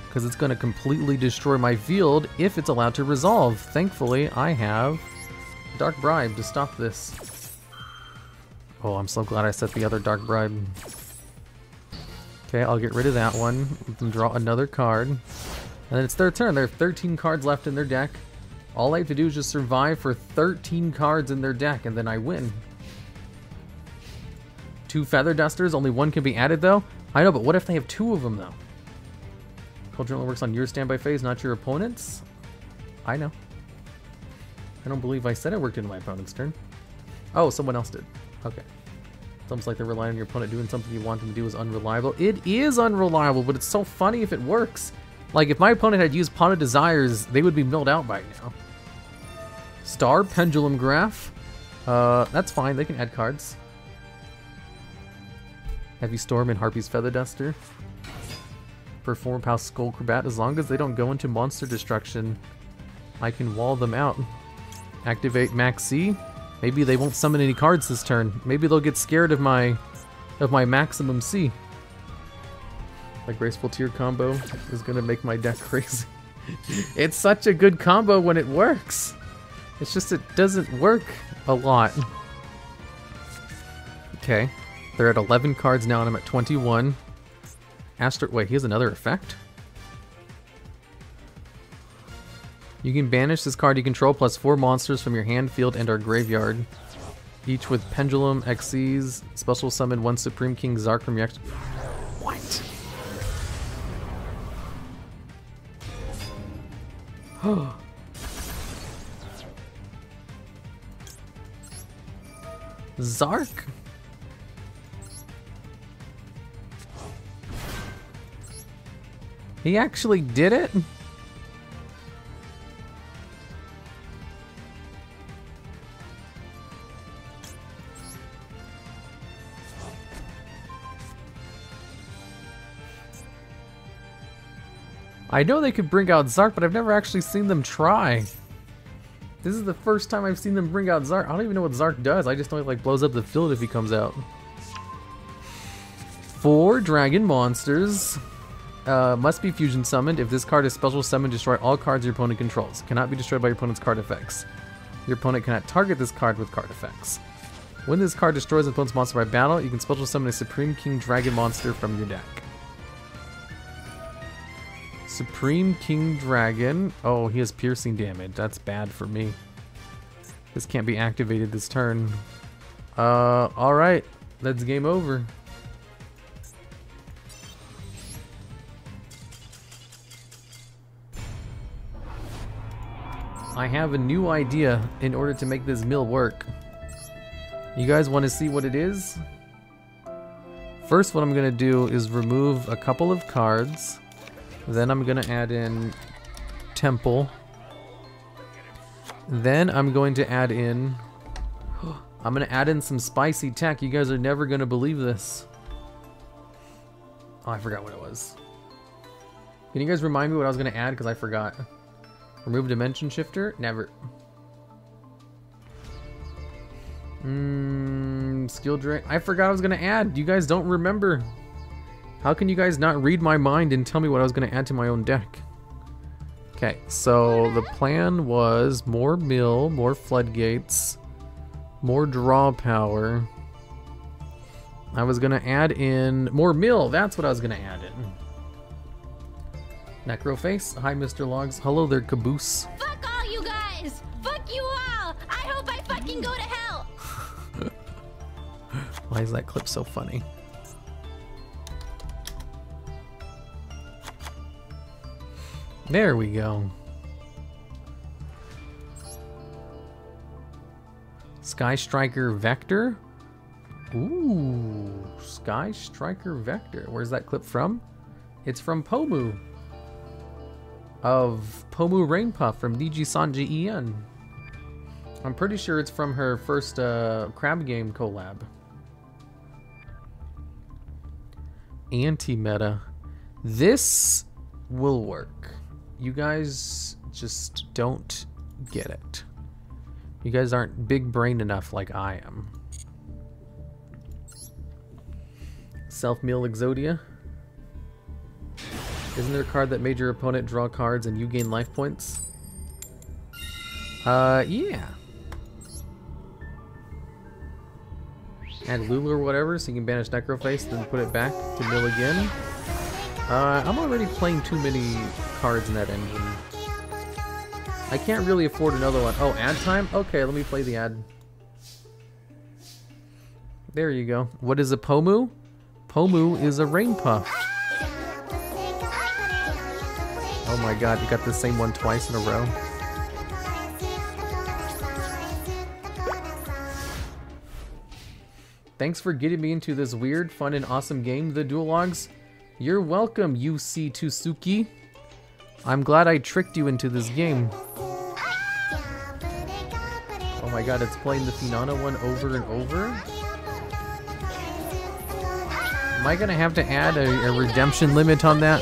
Because it's going to completely destroy my field if it's allowed to resolve. Thankfully, I have Dark Bribe to stop this. Oh, I'm so glad I set the other Dark Bribe. Okay, I'll get rid of that one. And draw another card. And then it's their turn. There are 13 cards left in their deck. All I have to do is just survive for 13 cards in their deck, and then I win. Two Feather Dusters, only one can be added though? I know, but what if they have two of them though? Cauldron only works on your standby phase, not your opponent's? I know. I don't believe I said it worked in my opponent's turn. Oh, someone else did. Okay. It's almost like they're relying on your opponent doing something you want them to do is unreliable. It is unreliable, but it's so funny if it works. Like, if my opponent had used Pot of Desires, they would be milled out by now. Star Pendulum Graph. Uh, that's fine. They can add cards. Heavy Storm and Harpy's Feather Duster. Performapal Skullcrobat. As long as they don't go into monster destruction, I can wall them out. Activate Max C. Maybe they won't summon any cards this turn. Maybe they'll get scared of my of my maximum C. My Graceful tear combo is gonna make my deck *laughs* crazy. it's such a good combo when it works. It's just it doesn't work a lot. Okay. They're at 11 cards now and I'm at 21. Astro- wait, he has another effect? You can banish this card you control plus four monsters from your hand, field, and our graveyard. Each with Pendulum, Xyz, special summon one Supreme King Z-ARC from your What? *gasps* Z-ARC? He actually did it? I know they could bring out Z-ARC, but I've never actually seen them try. This is the first time I've seen them bring out Z-ARC. I don't even know what Z-ARC does. I just know it like blows up the field if he comes out. Four dragon monsters. Uh, must be fusion summoned. If this card is special summoned, destroy all cards your opponent controls. Cannot be destroyed by your opponent's card effects. Your opponent cannot target this card with card effects. When this card destroys an opponent's monster by battle, you can special summon a Supreme King Dragon monster from your deck. Supreme King Dragon. Oh, he has piercing damage. That's bad for me. This can't be activated this turn. Uh, alright. That's game over. I have a new idea in order to make this mill work. You guys want to see what it is? First, what I'm going to do is remove a couple of cards. Then I'm going to add in Temple. Then I'm going to add in... *gasps* I'm going to add in some spicy tech. You guys are never going to believe this. Oh, I forgot what it was. Can you guys remind me what I was going to add? Because I forgot. Remove dimension shifter? Never. Mmm, skill drain. I forgot I was gonna add. You guys don't remember. How can you guys not read my mind and tell me what I was going to add to my own deck? Okay, so the plan was more mill, more floodgates, more draw power. I was going to add in more mill. That's what I was going to add in. Necroface. Hi, Mr. Logs. Hello there, Caboose. Fuck all you guys! Fuck you all! I hope I fucking go to hell! *laughs* Why is that clip so funny? There we go. Sky Striker Vector? Ooh, Sky Striker Vector. Where's that clip from? It's from Pomu. Of Pomu Rainpuff from Nijisanji EN. I'm pretty sure it's from her first uh, crab game collab. Anti-meta. This will work. You guys just don't get it. You guys aren't big brained enough like I am. Self-meal Exodia. Isn't there a card that made your opponent draw cards and you gain life points? Uh, yeah. Add Lulu or whatever so you can banish Necroface, then put it back to mill again. Uh, I'm already playing too many cards in that engine. I can't really afford another one. Oh, ad time? Okay, let me play the ad. There you go. What is a Pomu? Pomu is a rain puff. Oh my god, you got the same one twice in a row. Thanks for getting me into this weird, fun, and awesome game, The Duel Logs. You're welcome, UC Tusuki. I'm glad I tricked you into this game. Oh my god, it's playing the Finana one over and over? Am I gonna have to add a, a redemption limit on that?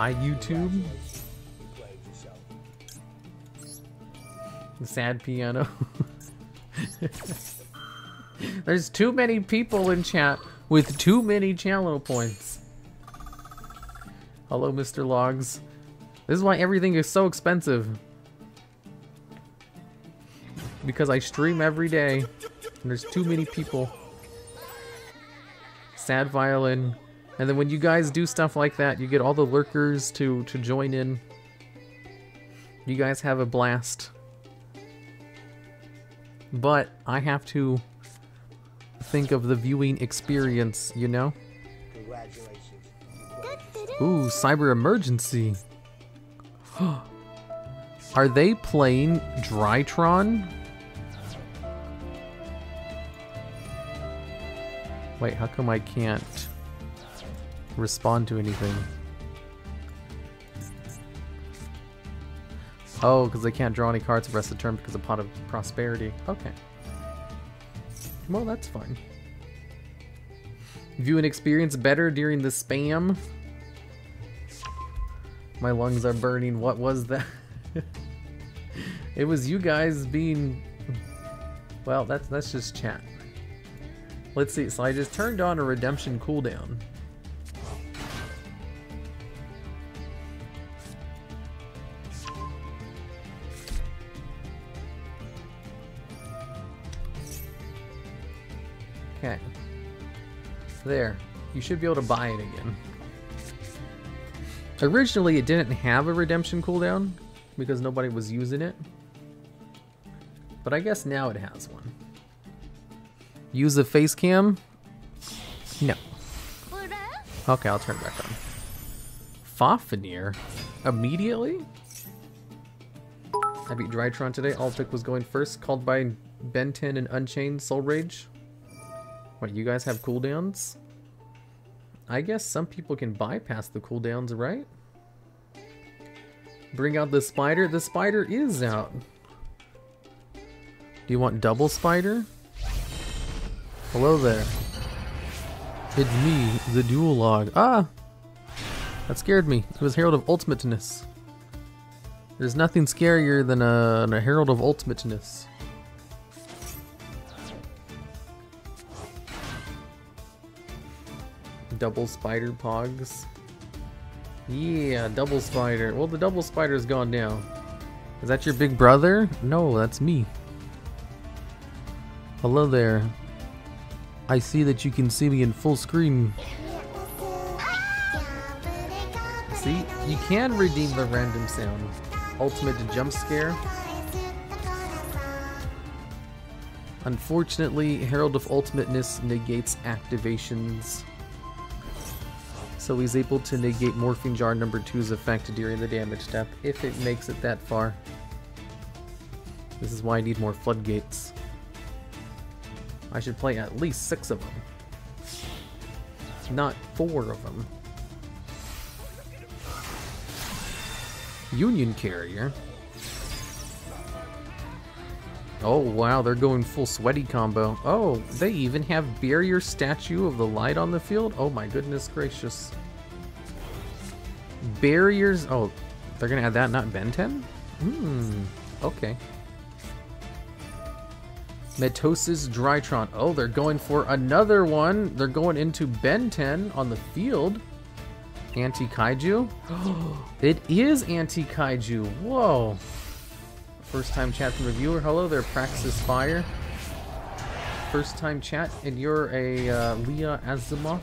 Hi, YouTube. Sad piano. *laughs* There's too many people in chat with too many channel points. Hello, Mr. Logs. This is why everything is so expensive. Because I stream every day, and there's too many people. Sad violin. And then when you guys do stuff like that, you get all the lurkers to, to join in. You guys have a blast. But I have to think of the viewing experience, you know? Ooh, cyber emergency. *gasps* Are they playing Drytron? Wait, how come I can't respond to anything? Oh, because I can't draw any cards the rest of the turn because of Pot of Prosperity. Okay. Well, that's fine. View and experience better during the spam. My lungs are burning. What was that? *laughs* it was you guys being. Well, that's that's just chat. Let's see. So I just turned on a redemption cooldown. Okay. There. You should be able to buy it again. Originally, it didn't have a redemption cooldown because nobody was using it. But I guess now it has one. Use the face cam? No. Okay, I'll turn it back on. Fafnir? Immediately? I beat Drytron today. Took was going first, called by Ben 10 and Unchained Soul Rage. What, you guys have cooldowns? I guess some people can bypass the cooldowns, right? Bring out the spider? The spider is out. Do you want double spider? Hello there. It's me, the duel log. Ah! That scared me. It was Herald of Ultimateness. There's nothing scarier than a, a Herald of Ultimateness. Double spider pogs. Yeah, double spider. Well, the double spider's gone now. Is that your big brother? No, that's me. Hello there. I see that you can see me in full screen. See, you can redeem the random sound. Ultimate jump scare. Unfortunately, Herald of Ultimateness negates activations. So he's able to negate Morphing Jar number 2's effect during the damage step, if it makes it that far. This is why I need more floodgates. I should play at least six of them. Not four of them. Union Carrier. Oh wow, they're going full sweaty combo. Oh, they even have Barrier Statue of the Light on the field? Oh my goodness gracious. Barriers, oh, they're gonna add that, not Benten? Hmm, okay. Meteonis Drytron. Oh, they're going for another one. They're going into Benten on the field. Anti-Kaiju? *gasps* it is Anti-Kaiju. Whoa. First time chat from reviewer. Hello there, Praxis Fire. First time chat, and you're a uh, Leah Azimov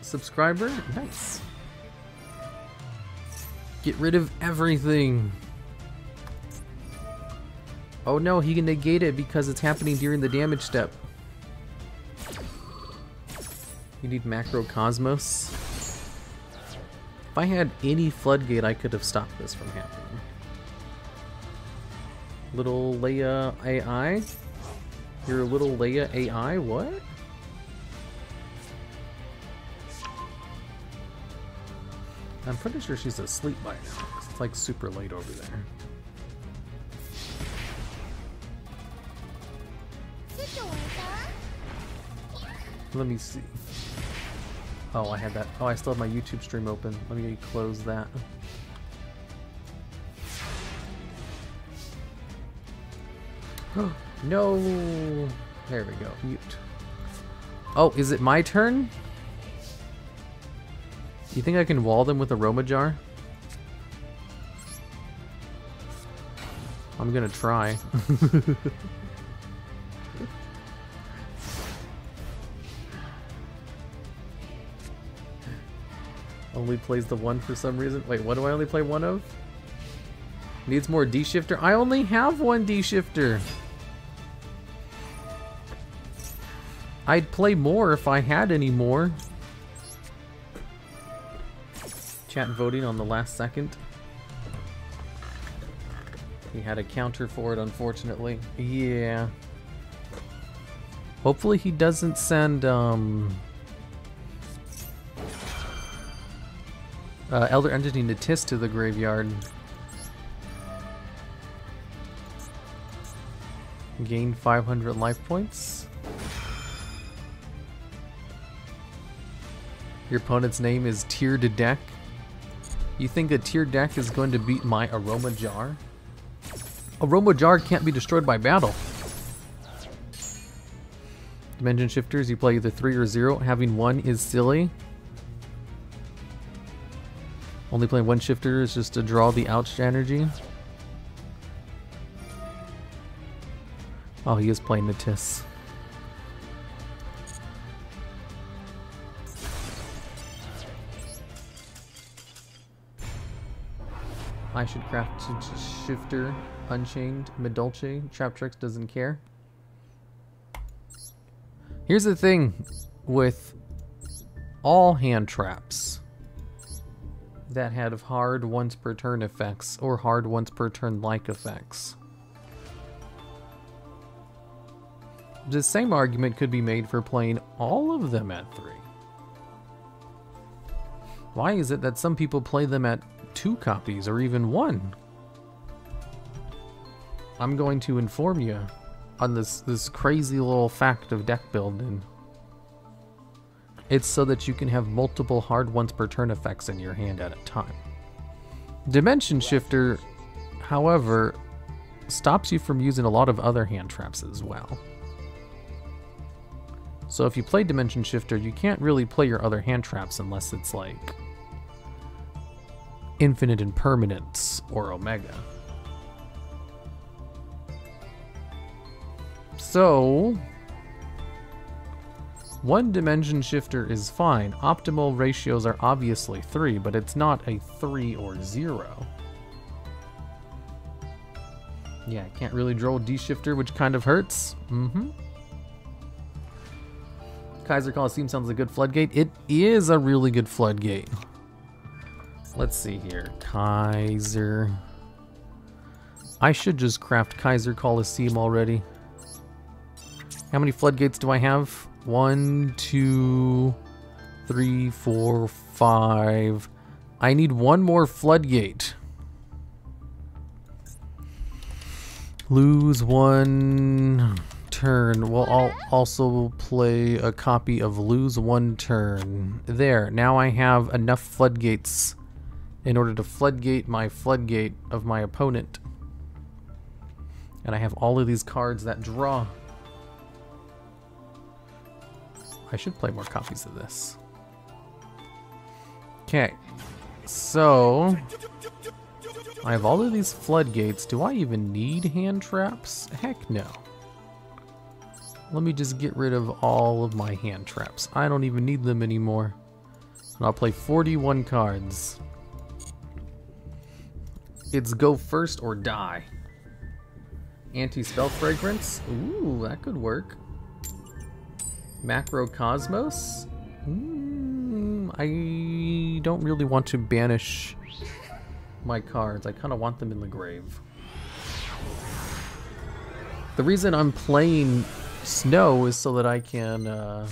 subscriber? Nice. Get rid of everything. Oh no, he can negate it because it's happening during the damage step. You need Macrocosmos. If I had any floodgate, I could have stopped this from happening. Little Leia AI? You're a little Leia AI? What? I'm pretty sure she's asleep by now. It's like super late over there. Let me see. Oh, I had that. Oh, I still have my YouTube stream open. Let me close that. *gasps* no! There we go. Mute. Oh, is it my turn? You think I can wall them with Aroma Jar? I'm gonna try. *laughs* only plays the one for some reason. Wait, what do I only play one of? Needs more D-shifter? I only have one D-shifter! I'd play more if I had any more. Chat voting on the last second. He had a counter for it, unfortunately. Yeah. Hopefully he doesn't send, um... Uh, Elder Entity Natis to the graveyard. Gain 500 life points. Your opponent's name is Tier de Deck. You think a Tier Deck is going to beat my Aroma Jar? Aroma Jar can't be destroyed by battle. Dimension Shifters, you play either 3 or 0. Having 1 is silly. Only playing one shifter is just to draw the ouch energy. Oh, he is playing Natis. I should craft Shifter, Unchained, Medulce. tricks doesn't care. Here's the thing with all hand traps that had hard once per turn effects or hard once per turn like effects. The same argument could be made for playing all of them at 3. Why is it that some people play them at 2 copies or even 1? I'm going to inform you. on this this crazy little fact of deck building. It's so that you can have multiple hard once per turn effects in your hand at a time. Dimension Shifter, however, stops you from using a lot of other hand traps as well. So if you play Dimension Shifter, you can't really play your other hand traps unless it's like Infinite Impermanence or Omega. So, one dimension shifter is fine. Optimal ratios are obviously 3, but it's not a 3 or 0. Yeah, I can't really draw D-shifter, which kind of hurts. Mm-hmm. Kaiser Coliseum sounds like a good floodgate. It is a really good floodgate. Let's see here. Kaiser. I should just craft Kaiser Coliseum already. How many floodgates do I have? One, two, three, four, five. I need one more floodgate. Lose one turn. We'll I'll also play a copy of Lose One Turn. There, now I have enough floodgates in order to floodgate my floodgate of my opponent. And I have all of these cards that draw. I should play more copies of this. Okay, so I have all of these floodgates. Do I even need hand traps? Heck no. Let me just get rid of all of my hand traps. I don't even need them anymore. And I'll play 41 cards. It's go first or die. Anti-spell fragrance. Ooh, that could work. Macrocosmos? Mm, I don't really want to banish my cards. I kind of want them in the grave. The reason I'm playing Snow is so that I can uh,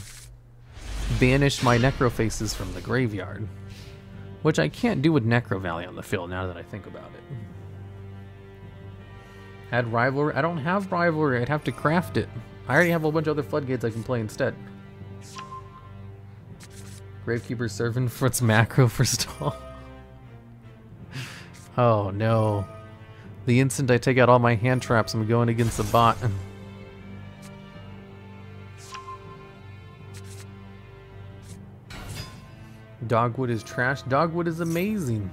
banish my Necrofaces from the graveyard. Which I can't do with Necro Valley on the field now that I think about it. Had Rivalry? I don't have Rivalry. I'd have to craft it. I already have a bunch of other floodgates I can play instead. Gravekeeper serving for its macro for stall. *laughs* oh no. The instant I take out all my hand traps, I'm going against the bot. Dogwood is trash. Dogwood is amazing.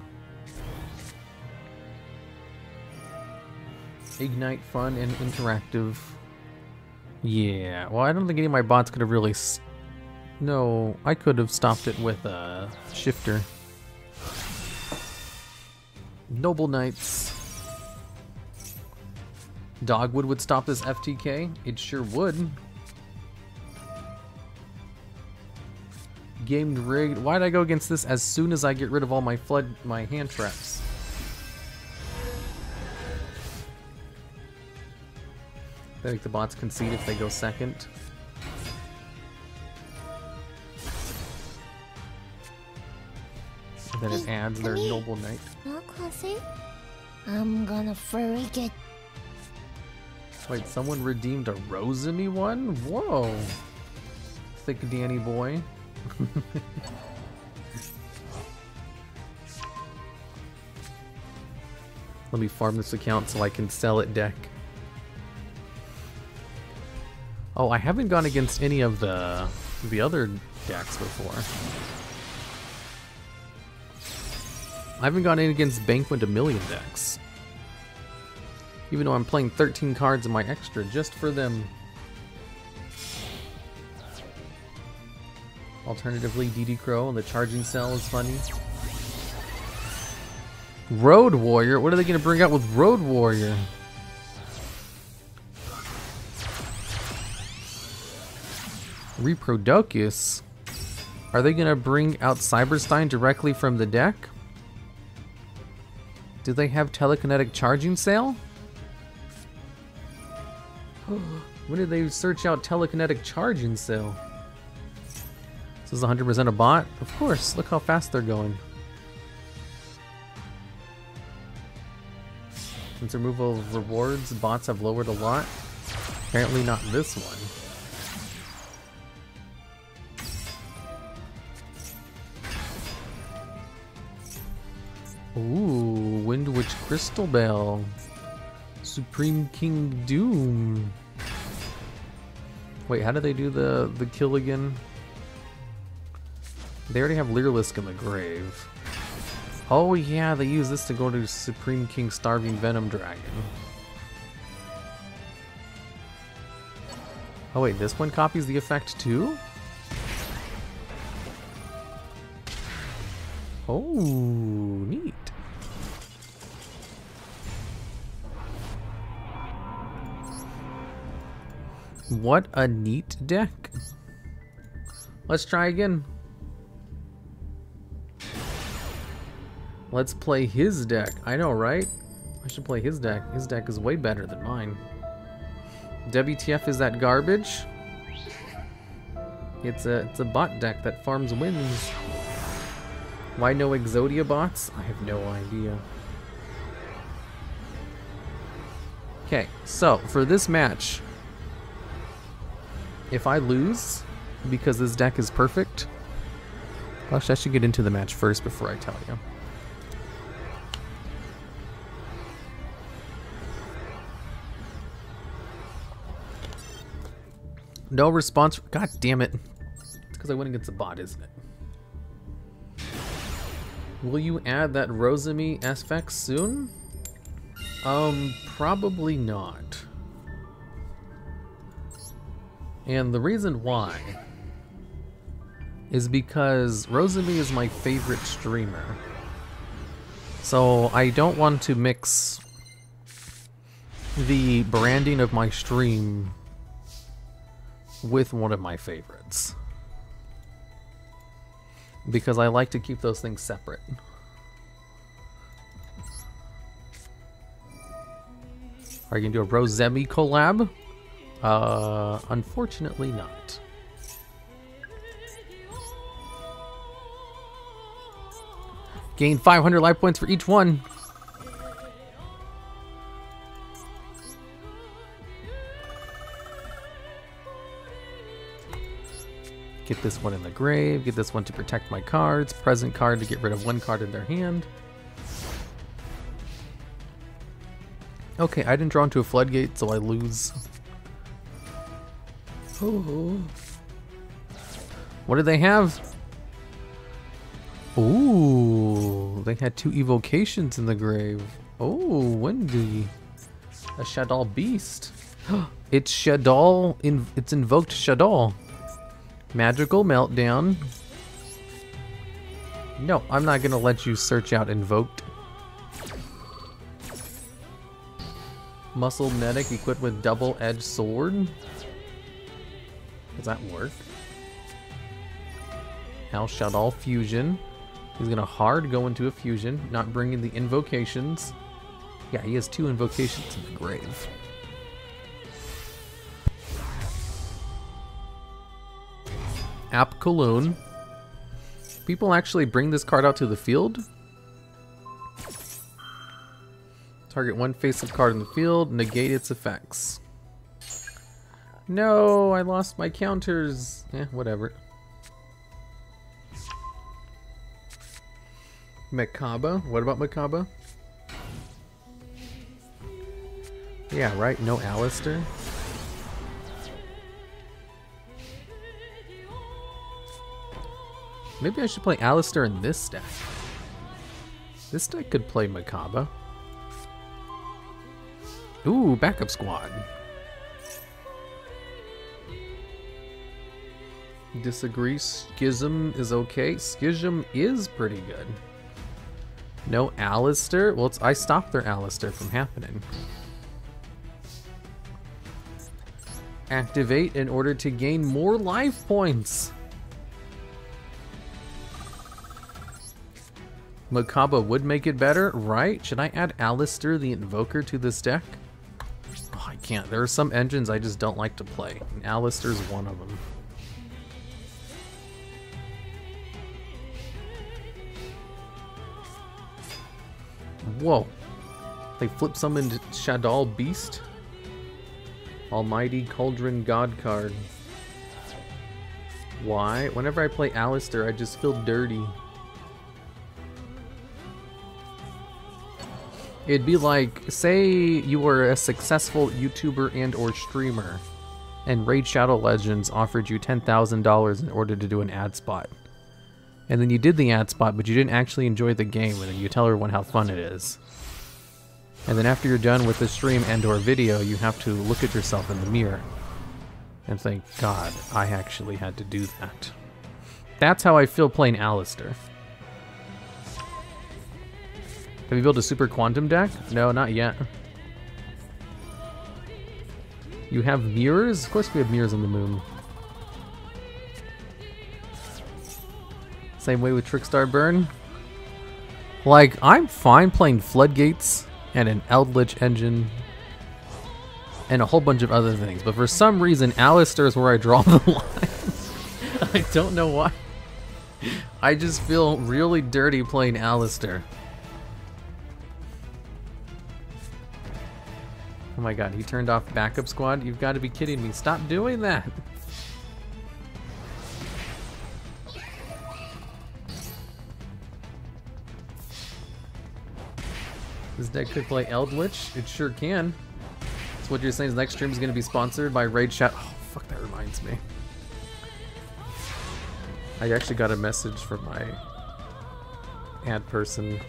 Ignite fun and interactive. Yeah, well, I don't think any of my bots could have really. no, I could have stopped it with a shifter. Noble Knights. Dogwood would stop this FTK? It sure would. Gamed rigged. Why'd I go against this as soon as I get rid of all my flood, my hand traps? I think the bots concede if they go second. And then it adds their noble knight. I'm gonna freak it. Wait, someone redeemed a Rosemy one? Whoa. Thick Danny boy. *laughs* Let me farm this account so I can sell it deck. Oh, I haven't gone against any of the the other decks before. I haven't gone in against Banquet a million decks. Even though I'm playing 13 cards in my extra just for them. Alternatively, DD Crow and the charging cell is funny. Road Warrior? What are they going to bring out with Road Warrior? Reproducus? Are they going to bring out Cyberstein directly from the deck? Do they have telekinetic charging cell? *gasps* when did they search out telekinetic charging cell? This is 100% a bot? Of course, look how fast they're going. Since removal of rewards, bots have lowered a lot. Apparently not this one. Ooh, Wind Witch Crystal Bell. Supreme King Doom. Wait, how do they do the, the kill again? They already have Leerlisk in the grave. Oh yeah, they use this to go to Supreme King Starving Venom Dragon. Oh wait, this one copies the effect too? Oh, neat. What a neat deck. Let's try again. Let's play his deck. I know, right? I should play his deck. His deck is way better than mine. WTF is that garbage? It's a it's a bot deck that farms wins. Why no Exodia bots? I have no idea. Okay, so for this match, if I lose because this deck is perfect, actually I should get into the match first before I tell you. No response. God damn it. It's because I went against a bot, isn't it? Will you add that Rosemi SFX soon? Um, probably not. And the reason why is because Rosemi is my favorite streamer. So I don't want to mix the branding of my stream with one of my favorites. Because I like to keep those things separate. Are you gonna do a Rosemi collab? Uh, unfortunately not. Gain 500 life points for each one. Get this one in the grave, get this one to protect my cards, present card to get rid of one card in their hand. Okay, I didn't draw into a floodgate, so I lose. Oh. What did they have? Ooh, they had two evocations in the grave. Oh, Wendy. A Shaddoll Beast. *gasps* it's Shaddoll, in, it's invoked Shaddoll. Magical Meltdown. No, I'm not gonna let you search out Invoked. Muscle Medic equipped with double-edged sword. Does that work? Hal Shaddoll Fusion. He's gonna hard go into a fusion, not bringing the invocations. Yeah, he has two invocations in the grave. App Cologne. People actually bring this card out to the field? Target one face-up card in the field, negate its effects. No, I lost my counters. Eh, whatever. Makaba? What about Makaba? Yeah, right? No Aleister? Maybe I should play Aleister in this deck. This deck could play Makaba. Ooh, backup squad. Disagree. Schism is okay. Schism is pretty good. No Aleister? Well, I stopped their Aleister from happening. Activate in order to gain more life points. Makaba would make it better, right? Should I add Aleister the Invoker to this deck? Oh, I can't. There are some engines I just don't like to play. And Aleister's one of them. Whoa. They flip summoned Shaddoll Beast? Almighty Cauldron God card. Why? Whenever I play Aleister, I just feel dirty. It'd be like, say you were a successful YouTuber and or streamer, and Raid Shadow Legends offered you $10,000 in order to do an ad spot. And then you did the ad spot, but you didn't actually enjoy the game, and then you tell everyone how fun it is. And then after you're done with the stream and or video, you have to look at yourself in the mirror and think, God, I actually had to do that. That's how I feel playing Aleister. Have you built a super quantum deck? No, not yet. You have mirrors? Of course we have mirrors on the moon. Same way with Trickstar Burn. Like, I'm fine playing Floodgates and an Eldlich engine and a whole bunch of other things, but for some reason, Aleister is where I draw *laughs* the line. *laughs* I don't know why. I just feel really dirty playing Aleister. Oh my god, he turned off backup squad? You've got to be kidding me. Stop doing that. *laughs* This deck could play Eldlich? It sure can. So what you're saying is next stream is going to be sponsored by Raid Chat. Oh, fuck, that reminds me. I actually got a message from my ad person.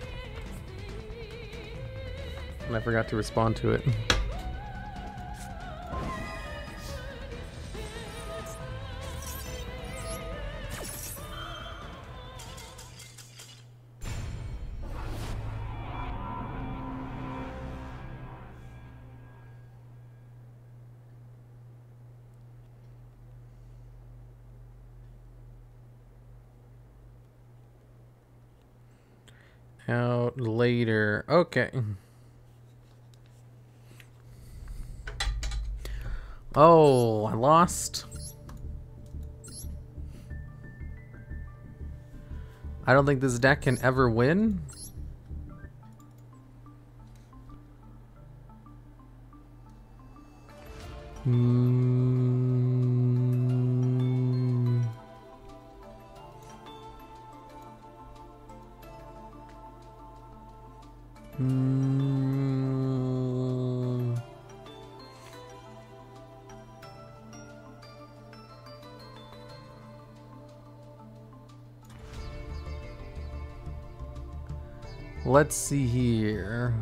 And I forgot to respond to it. *laughs* Out later. Okay. Oh, I lost. I don't think this deck can ever win. Hmm. Hmm. Let's see here.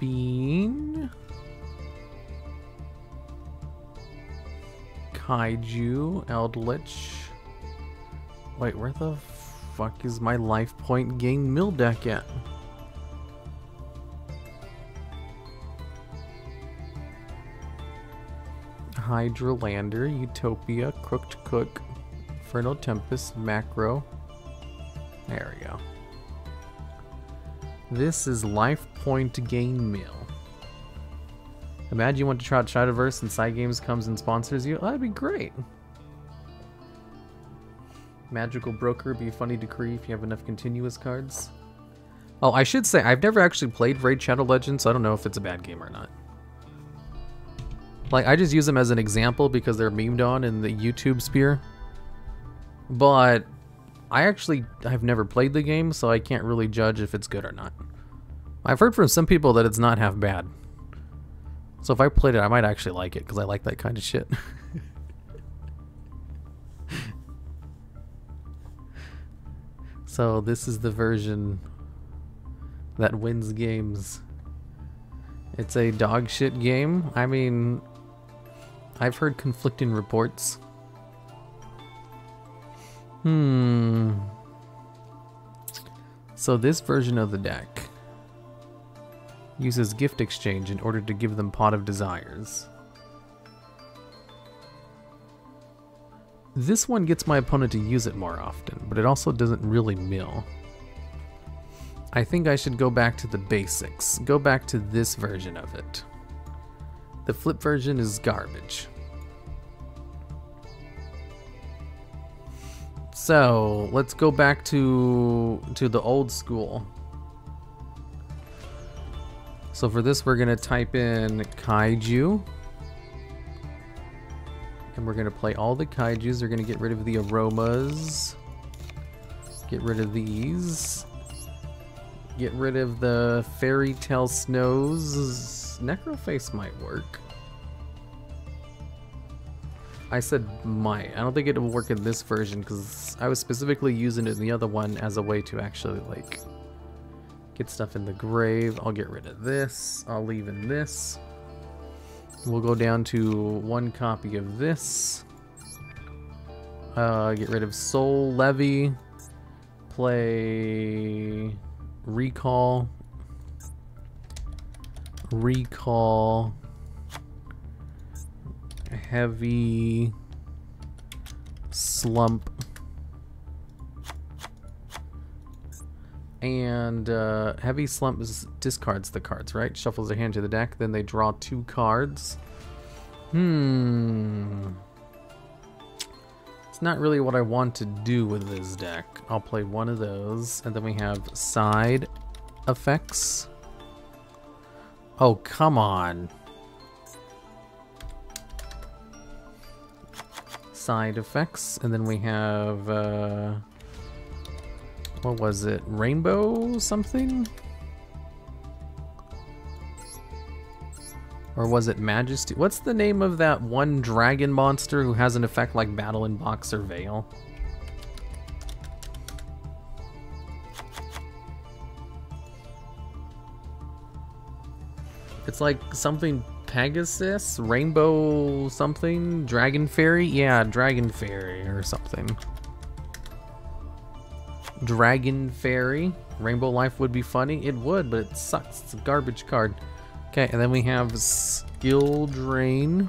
Bean. Kaiju, Eldlich. Wait, where the fuck is my life point gain mill deck at? Hydrolander, Utopia, Crooked Cook, Infernal Tempest, Macro. There we go. This is life point gain mill. Imagine you want to try out Shadowverse and Cygames comes and sponsors you. That'd be great. Magical Broker be a funny decree if you have enough continuous cards. Oh, I should say, I've never actually played Raid Shadow Legends, so I don't know if it's a bad game or not. Like, I just use them as an example because they're memed on in the YouTube sphere. But I actually have never played the game, so I can't really judge if it's good or not. I've heard from some people that it's not half bad. So if I played it, I might actually like it because I like that kind of shit. *laughs* so this is the version that wins games. It's a dog shit game. I mean, I've heard conflicting reports. Hmm. So this version of the deck uses gift exchange in order to give them pot of desires. This one gets my opponent to use it more often, but it also doesn't really mill. I think I should go back to the basics. Go back to this version of it. The flip version is garbage. So let's go back to to the old school. So for this, we're gonna type in kaiju. And we're gonna play all the kaijus. They're gonna get rid of the aromas. Get rid of these. Get rid of the fairy tale snows. Necroface might work. I said might. I don't think it'll work in this version because I was specifically using it in the other one as a way to actually like get stuff in the grave. I'll get rid of this. I'll leave in this. We'll go down to one copy of this. Uh, get rid of Soul Levy. Play Recall. Recall. Heavy Slump. And uh, Heavy Slump discards the cards, right? Shuffles their hand to the deck, then they draw two cards. Hmm. It's not really what I want to do with this deck. I'll play one of those, and then we have side effects. Oh, come on. Side effects, and then we have, uh, what was it? Rainbow something? Or was it Majesty? What's the name of that one dragon monster who has an effect like Battle in Boxer Veil? It's like something Pegasus, Rainbow something, Dragon Fairy? Yeah, Dragon Fairy or something. Dragon Fairy. Rainbow Life would be funny. It would, but it sucks. It's a garbage card. Okay, and then we have Skill Drain.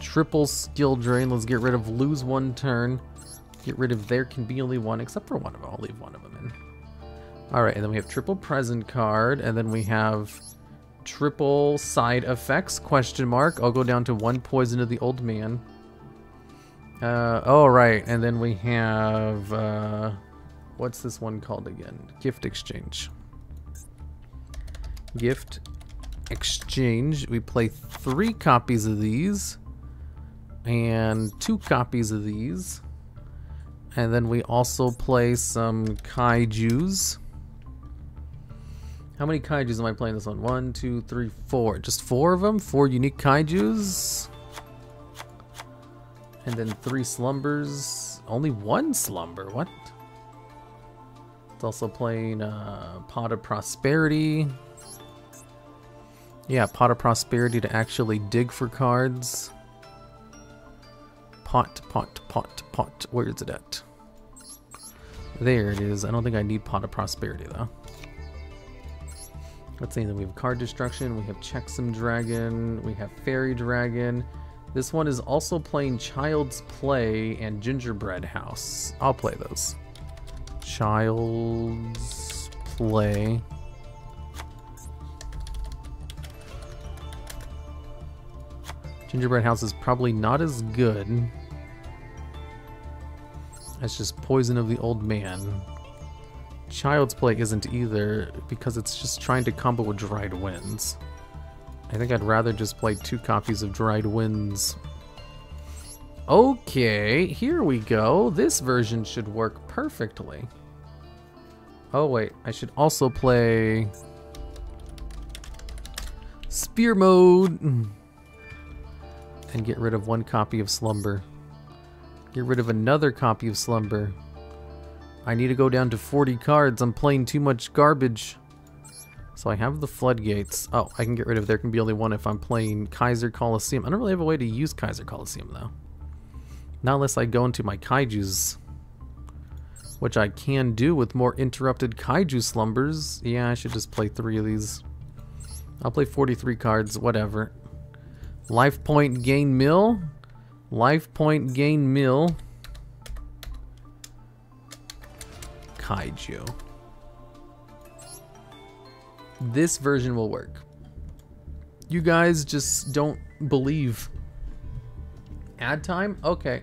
Triple Skill Drain. Let's get rid of Lose One Turn. Get rid of There Can Be Only One, except for one of them. I'll leave one of them in. Alright, and then we have Triple Present card, and then we have Triple Side Effects, question mark. I'll go down to one Poison to the Old Man. Uh, oh, right, and then we have, uh, what's this one called again? Gift Exchange gift exchange. We play three copies of these and two copies of these. And then we also play some kaijus. How many kaijus am I playing this one? One, two, three, four. Just four of them? Four unique kaijus? And then three slumbers. Only one slumber. What? It's also playing uh, Pot of Prosperity. Yeah, Pot of Prosperity to actually dig for cards. Pot, pot, pot, pot. Where is it at? There it is. I don't think I need Pot of Prosperity, though. Let's see, then we have Card Destruction, we have Checksum Dragon, we have Fairy Dragon. This one is also playing Child's Play and Gingerbread House. I'll play those. Child's Play. Gingerbread House is probably not as good. That's just Poison of the Old Man. Child's Play isn't either because it's just trying to combo with Dried Winds. I think I'd rather just play two copies of Dried Winds. Okay, here we go. This version should work perfectly. Oh wait, I should also play Spear Mode and get rid of one copy of Slumber. Get rid of another copy of Slumber. I need to go down to 40 cards. I'm playing too much garbage. So I have the floodgates. Oh, I can get rid of there can be only one if I'm playing Kaiser Coliseum. I don't really have a way to use Kaiser Coliseum though. Not unless I go into my kaijus. Which I can do with more interrupted kaiju slumbers. Yeah, I should just play three of these. I'll play 43 cards, whatever. Life point gain mill. Life point gain mill. Kaiju. This version will work. You guys just don't believe. Ad time? Okay.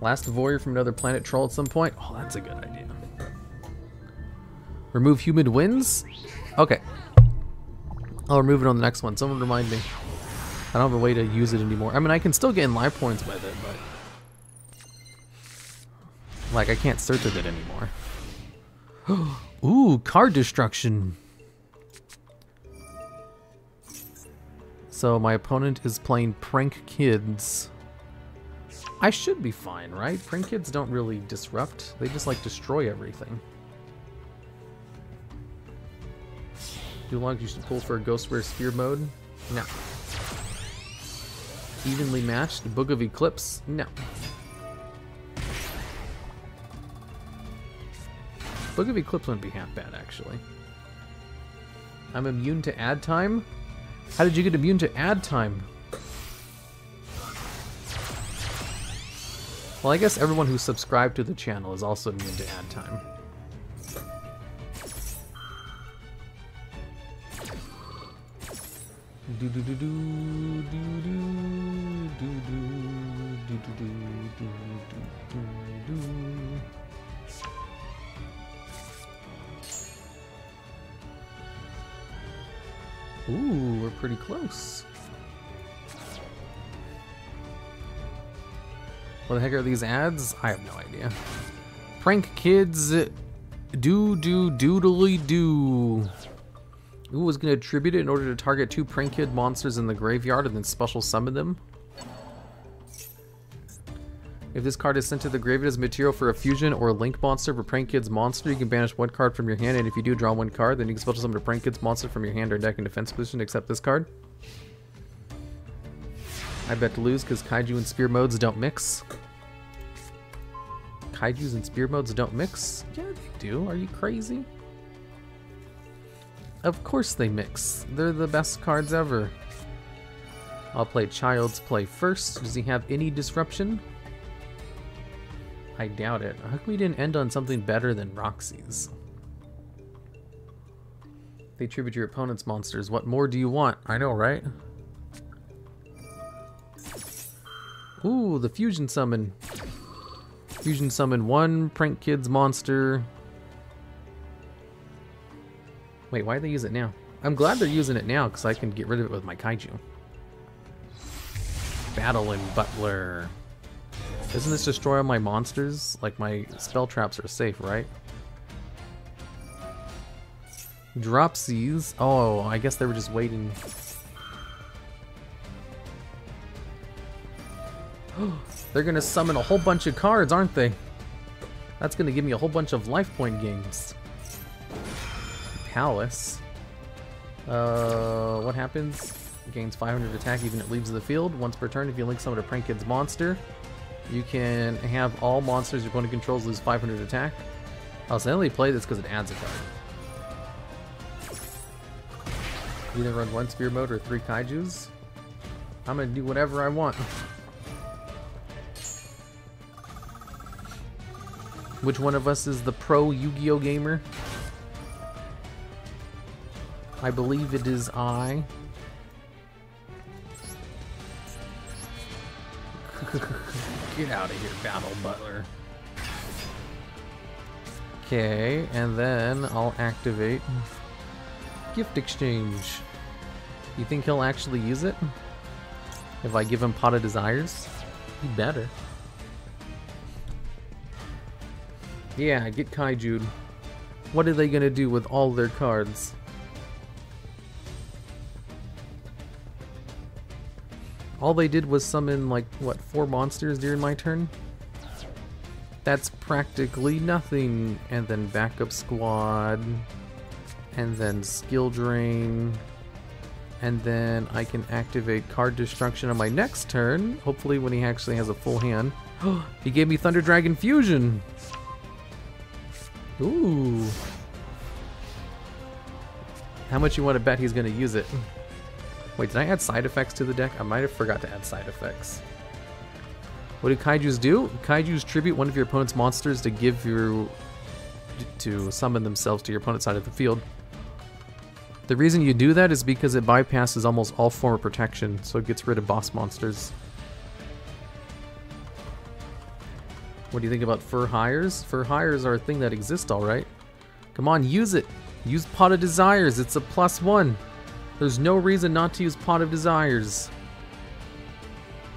Last warrior from another planet troll at some point? Oh, that's a good idea. Remove human wins? Okay. I'll remove it on the next one. Someone remind me. I don't have a way to use it anymore. I mean, I can still get in live points with it, but... Like, I can't search with it anymore. *gasps* Ooh, card destruction. So my opponent is playing Prank Kids. I should be fine, right? Prank Kids don't really disrupt. They just, like, destroy everything. Do long you should pull for a Ghostware Spear mode? No. Evenly matched? Book of Eclipse? No. Book of Eclipse wouldn't be half bad, actually. I'm immune to ad time? How did you get immune to ad time? Well, I guess everyone who subscribed to the channel is also immune to ad time. Do do do do do do do do do do do do do do. Ooh, we're pretty close. What the heck are these ads? I have no idea. Prank kids do do doodly do. Ooh, was gonna attribute it in order to target two prank kid monsters in the graveyard and then special summon them. If this card is sent to the graveyard as material for a fusion or a link monster for Prank Kid's monster, you can banish one card from your hand, and if you do draw one card, then you can special summon a Prank Kid's monster from your hand or deck in defense position except this card. I bet to lose because Kaiju and Spear modes don't mix. Kaijus and Spear modes don't mix? Yeah, they do. Are you crazy? Of course they mix. They're the best cards ever. I'll play Child's Play first. Does he have any disruption? I doubt it. How come we didn't end on something better than Rocksies? They tribute your opponent's monsters. What more do you want? I know, right? Ooh, the fusion summon. Fusion summon one Prank Kids monster. Wait, why do they use it now? I'm glad they're using it now because I can get rid of it with my kaiju. Battle and Butler. Doesn't this destroy all my monsters? Like my spell traps are safe, right? Dropsies. Oh, I guess they were just waiting. *gasps* They're gonna summon a whole bunch of cards, aren't they? That's gonna give me a whole bunch of life point games. Palace. Uh, what happens? Gains 500 attack even if it leaves the field. Once per turn, if you link summon a Prank Kid's monster, you can have all monsters your opponent controls lose 500 attack. I'll only play this because it adds a card. Either run one spear mode or three kaijus. I'm gonna do whatever I want. Which one of us is the pro Yu-Gi-Oh gamer? I believe it is I. *laughs* Get out of here, Battle Butler. Okay, and then I'll activate Gift Exchange. You think he'll actually use it? If I give him Pot of Desires? He better. Yeah, get Kaiju. What are they gonna do with all their cards? All they did was summon, like, what, four monsters during my turn? That's practically nothing. And then backup squad. And then skill drain. And then I can activate card destruction on my next turn. Hopefully when he actually has a full hand. *gasps* he gave me Thunder Dragon Fusion! Ooh. How much you want to bet he's going to use it? Wait, did I add side effects to the deck? I might have forgot to add side effects. What do kaijus do? Kaijus tribute one of your opponent's monsters to give you to summon themselves to your opponent's side of the field. The reason you do that is because it bypasses almost all form of protection, so it gets rid of boss monsters. What do you think about fur hires? Fur hires are a thing that exists, alright. Come on, use it. Use Pot of Desires. It's a plus one. There's no reason not to use Pot of Desires.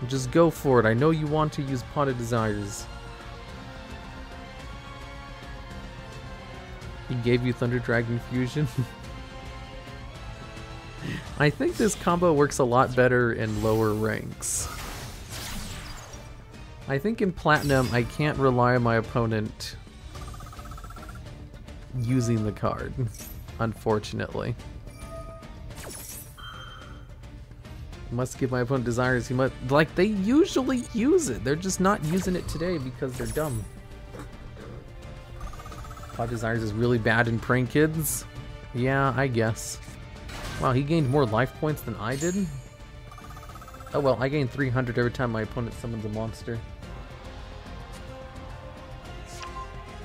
Just go for it. I know you want to use Pot of Desires. He gave you Thunder Dragon Fusion. *laughs* I think this combo works a lot better in lower ranks. I think in Platinum, I can't rely on my opponent using the card, *laughs* unfortunately. Must give my opponent desires. He must like they usually use it. They're just not using it today because they're dumb. Pot desires is really bad in prank kids. Yeah, I guess. Wow, he gained more life points than I did. Oh well, I gain 300 every time my opponent summons a monster.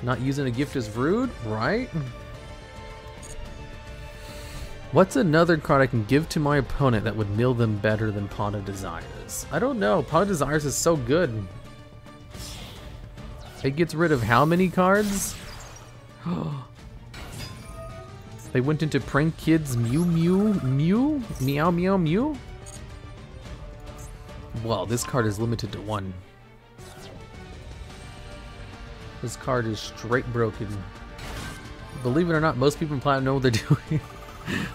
Not using a gift is rude, right? What's another card I can give to my opponent that would mill them better than Pot of Desires? I don't know. Pot of Desires is so good. It gets rid of how many cards? *gasps* they went into Prank Kids Mew Mew Mew? Meow Meow Mew? Well, this card is limited to one. This card is straight broken. Believe it or not, most people in Platinum know what they're *laughs* doing.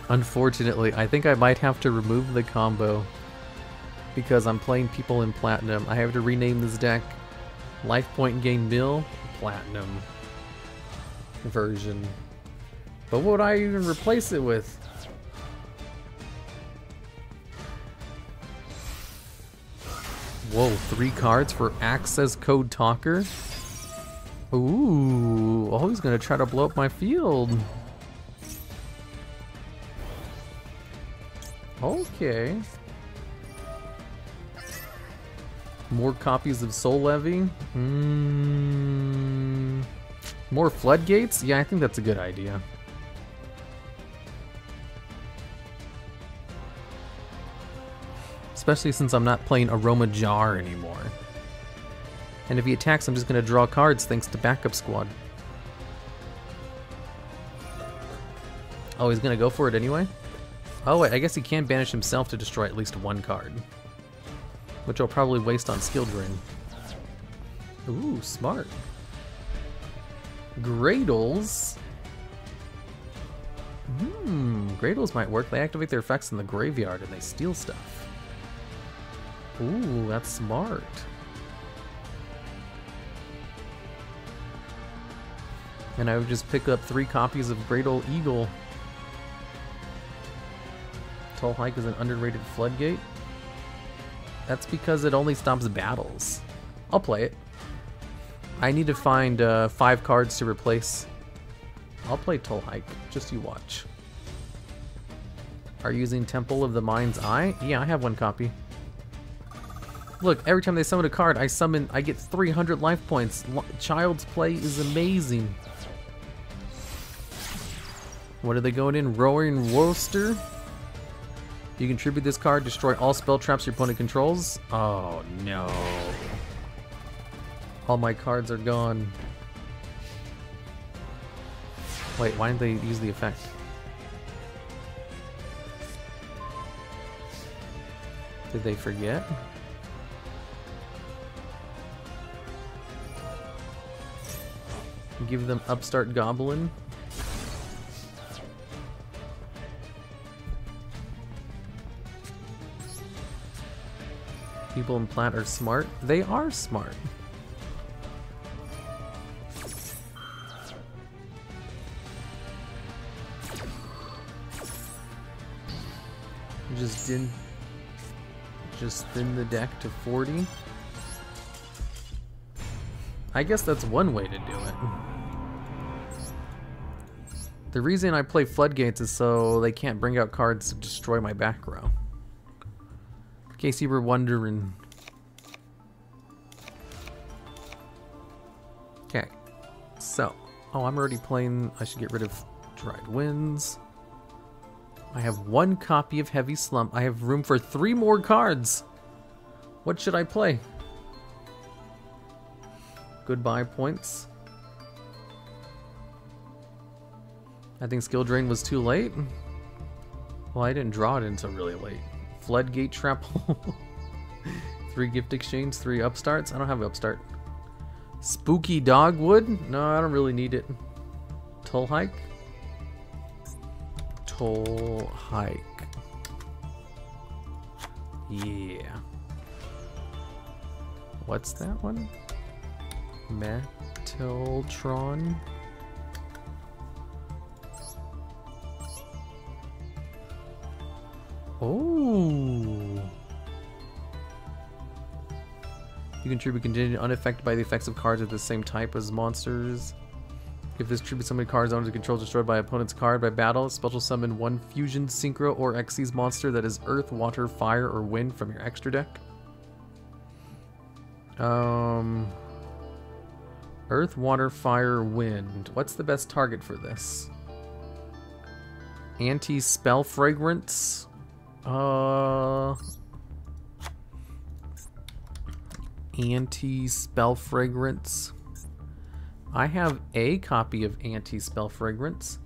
Unfortunately, I think I might have to remove the combo because I'm playing people in Platinum. I have to rename this deck Life Point Gain Mill Platinum version. But what would I even replace it with? Whoa, three cards for Access Code Talker? Ooh, oh, he's gonna try to blow up my field. Okay. More copies of Soul Levy? Mm, more floodgates? Yeah, I think that's a good idea. Especially since I'm not playing Aroma Jar anymore. And if he attacks, I'm just going to draw cards thanks to Backup Squad. Oh, he's going to go for it anyway? Oh wait, I guess he can banish himself to destroy at least one card. Which I'll probably waste on Skill Drain. Ooh, smart. Graydles. Hmm, Graydles might work. They activate their effects in the graveyard and they steal stuff. Ooh, that's smart. And I would just pick up three copies of Graydle Eagle. Toll Hike is an underrated floodgate. That's because it only stops battles. I'll play it. I need to find uh, five cards to replace. I'll play Toll Hike, just you watch. Are you using Temple of the Mind's Eye? Yeah, I have one copy. Look, every time they summon a card, I summon, I get 300 life points. Child's Play is amazing. What are they going in? Roaring Worcester? You contribute this card, destroy all spell traps your opponent controls. Oh no. All my cards are gone. Wait, why didn't they use the effect? Did they forget? Give them Upstart Goblin. People in plant are smart. They are smart. Just didn't just thin the deck to 40. I guess that's one way to do it. The reason I play Floodgates is so they can't bring out cards to destroy my back row. Case you were wondering. Okay, so, oh, I'm already playing, I should get rid of Dried Winds. I have one copy of Heavy Slump. I have room for three more cards. What should I play? Goodbye points. I think skill drain was too late. Well, I didn't draw it until really late. Floodgate trap hole. *laughs* three gift exchange, three upstarts. I don't have an upstart. Spooky dogwood? No, I don't really need it. Toll hike? Toll hike. Yeah. What's that one? Metaltron? Oh. You can tribute contingent unaffected by the effects of cards of the same type as monsters. If this tribute summon cards to control destroyed by opponent's card by battle, special summon one fusion synchro or Xyz monster that is earth, water, fire, or wind from your extra deck. Um Earth, water, fire, wind. What's the best target for this? Anti-spell fragrance. Uh anti-spell fragrance. I have a copy of anti-spell fragrance.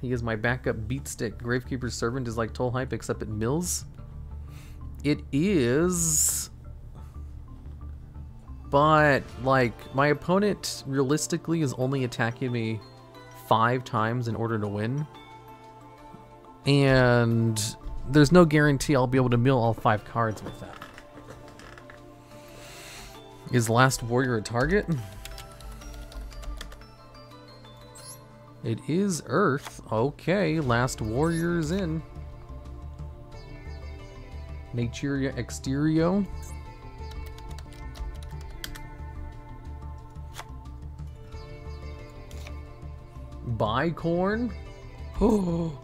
He is my backup beatstick. Gravekeeper's servant is like Toll Hike except it mills. It is but like my opponent realistically is only attacking me five times in order to win. And there's no guarantee I'll be able to mill all five cards with that. Is Last Warrior a target? It is Earth. Okay, Last Warrior is in. Naturia Exterio. Bicorn? *gasps* Oh.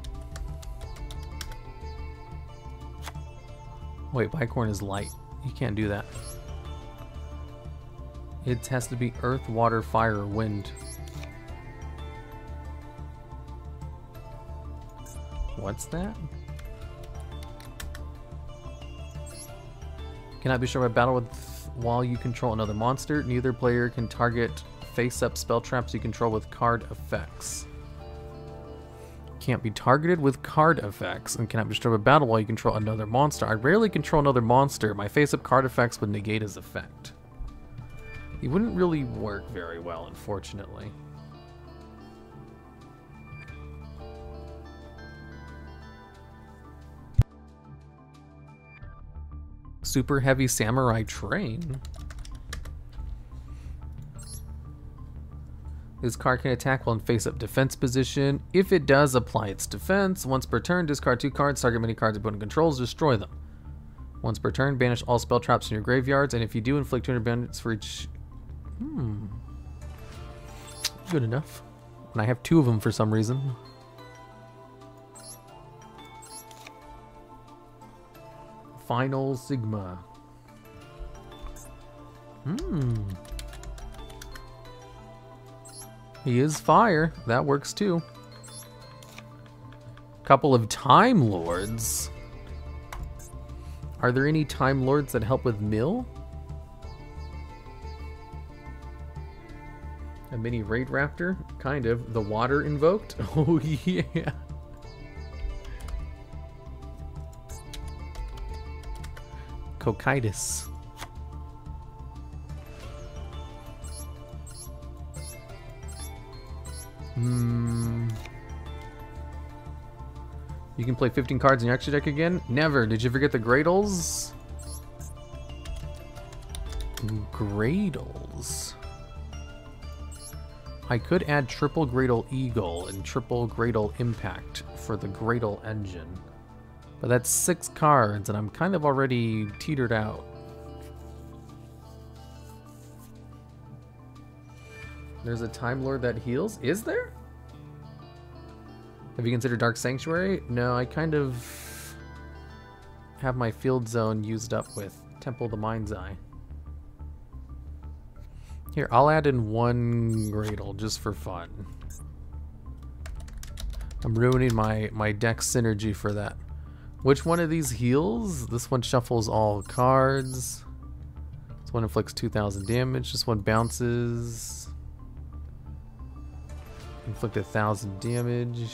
Wait, Bicorn is light. You can't do that. It has to be earth, water, fire, wind. What's that? Cannot be sure by battle with while you control another monster. Neither player can target face-up spell traps you control with card effects. Can't be targeted with card effects and cannot disturb a battle while you control another monster. I rarely control another monster. My face-up card effects would negate his effect. He wouldn't really work very well, unfortunately. Super heavy samurai train. This card can attack while in face-up defense position. If it does, apply its defense. Once per turn, discard two cards, target many cards opponent controls, destroy them. Once per turn, banish all spell traps in your graveyards, and if you do, inflict 200 bandits for each Hmm. Good enough. And I have two of them for some reason. Final Sigma. Hmm. He is fire. That works too. Couple of Time Lords. Are there any Time Lords that help with Mill? A mini Raid Raptor? Kind of. The water invoked? *laughs* Oh, yeah. Cocytus. Hmm. You can play 15 cards in your extra deck again? Never. Did you forget the Graydles? Graydles. I could add triple Graydle Eagle and triple Graydle Impact for the Graydle engine. But that's six cards, and I'm kind of already teetered out. There's a Time Lord that heals? Is there? Have you considered Dark Sanctuary? No, I kind of have my field zone used up with Temple of the Mind's Eye. Here, I'll add in one Graydle just for fun. I'm ruining my, my deck synergy for that. Which one of these heals? This one shuffles all cards. This one inflicts 2,000 damage. This one bounces. Inflict a thousand damage.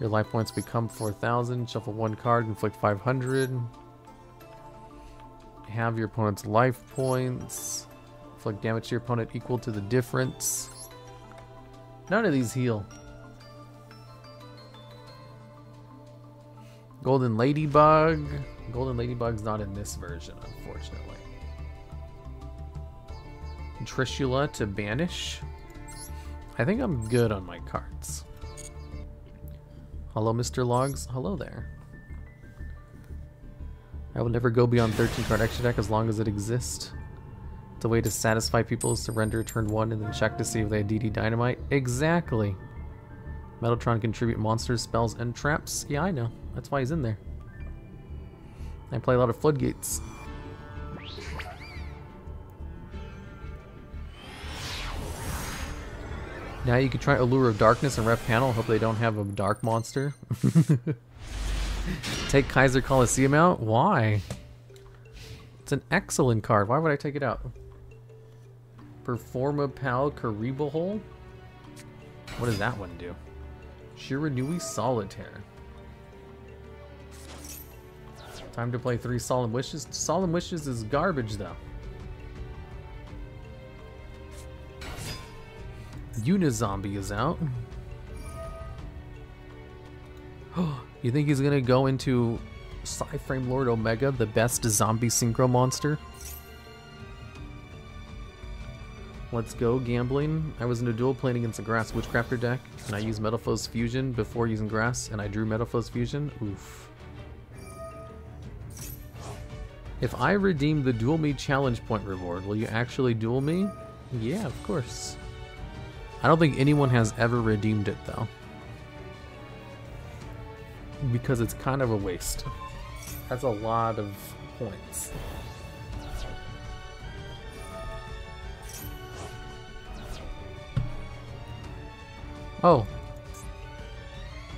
Your life points become 4,000. Shuffle one card, inflict 500. Have your opponent's life points. Inflict damage to your opponent equal to the difference. None of these heal. Golden Ladybug. Golden Ladybug's not in this version, unfortunately. Trishula to banish. I think I'm good on my cards. Hello, Mr. Logs. Hello there. I will never go beyond 13 card extra deck as long as it exists. A way to satisfy people surrender turn 1 and then check to see if they had DD Dynamite. Exactly. Metaltron contribute monsters, spells, and traps. Yeah, I know. That's why he's in there. I play a lot of Floodgates. Now you can try Allure of Darkness and ref panel. Hope they don't have a dark monster. *laughs* take Kaiser Coliseum out? Why? It's an excellent card. Why would I take it out? Performapal Kuribohble? What does that one do? Shiranui Solitaire. Time to play three Solemn Wishes. Solemn Wishes is garbage though. Unizombie is out. *gasps* you think he's gonna go into Psy-Frame Lord Omega, the best zombie synchro monster? Let's go gambling. I was in a duel playing against a grass witchcrafter deck, and I used Metalfoes Fusion before using grass, and I drew Metalfoes Fusion. Oof. If I redeem the Duel Me challenge point reward, will you actually duel me? Yeah, of course. I don't think anyone has ever redeemed it though. Because it's kind of a waste. That's a lot of points. Oh.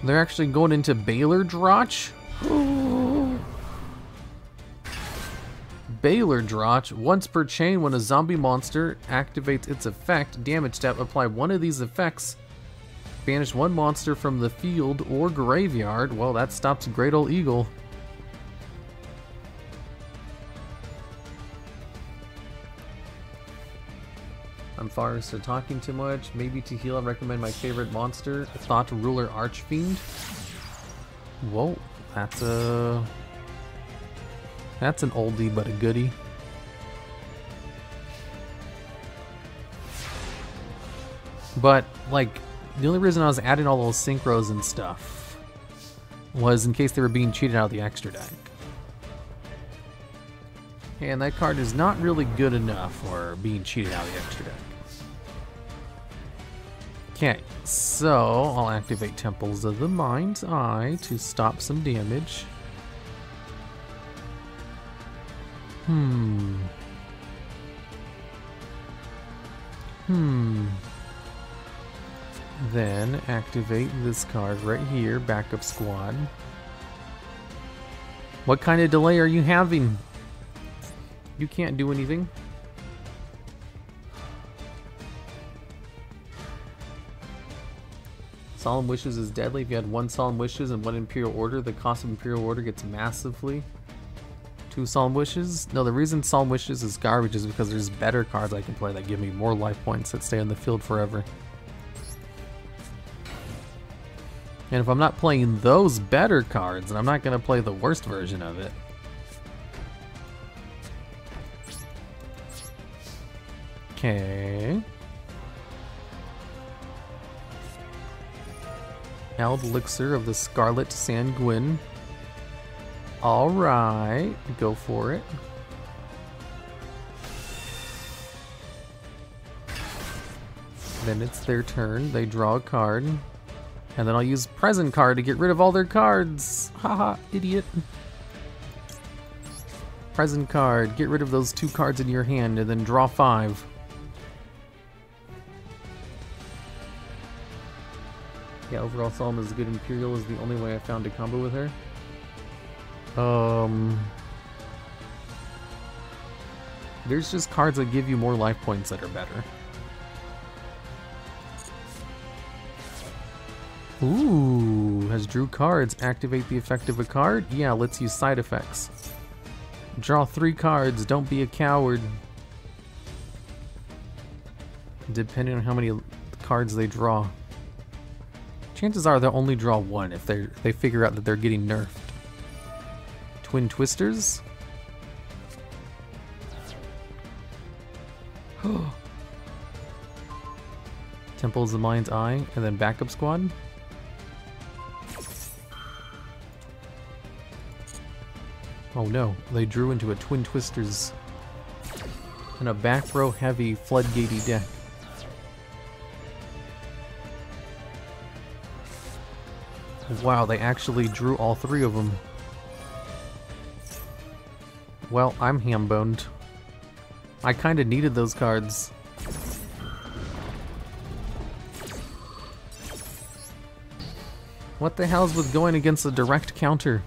They're actually going into Balerdroch? *gasps* *gasps* Balerdroch. Once per chain, when a zombie monster activates its effect, damage step, apply one of these effects. Banish one monster from the field or graveyard. Well, that stops Graydle Eagle. I'm Forrest, so talking too much. Maybe to heal, I recommend my favorite monster, Thought Ruler Archfiend. Whoa, that's a... That's an oldie but a goodie. But, like, the only reason I was adding all those synchros and stuff was in case they were being cheated out of the extra deck. And that card is not really good enough for being cheated out of the extra deck. Okay, so I'll activate Temples of the Mind's Eye to stop some damage. Hmm. Hmm. Then activate this card right here, backup squad. What kind of delay are you having? You can't do anything. Solemn Wishes is deadly. If you had one Solemn Wishes and one Imperial Order, the cost of Imperial Order gets massively Two Solemn Wishes? No, the reason Solemn Wishes is garbage is because there's better cards I can play that give me more life points that stay on the field forever. And if I'm not playing those better cards, then I'm not going to play the worst version of it. Okay. Elixir of the Scarlet Sanguine. Alright, go for it. Then it's their turn. They draw a card. And then I'll use present card to get rid of all their cards. Haha, idiot. Present card. Get rid of those two cards in your hand and then draw five. Yeah, overall Solemn is good. Imperial is the only way I found to combo with her. Um, there's just cards that give you more life points that are better. Ooh, has drew cards. Activate the effect of a card? Yeah, let's use side effects. Draw three cards. Don't be a coward. Depending on how many cards they draw. Chances are they'll only draw one if they they figure out that they're getting nerfed. Twin Twisters? *gasps* Temples of Mind's Eye, and then Backup Squad? Oh no, they drew into a Twin Twisters and a back row heavy floodgatey deck. Wow, they actually drew all three of them. Well, I'm ham-boned. I kinda needed those cards. What the hell's with going against a direct counter?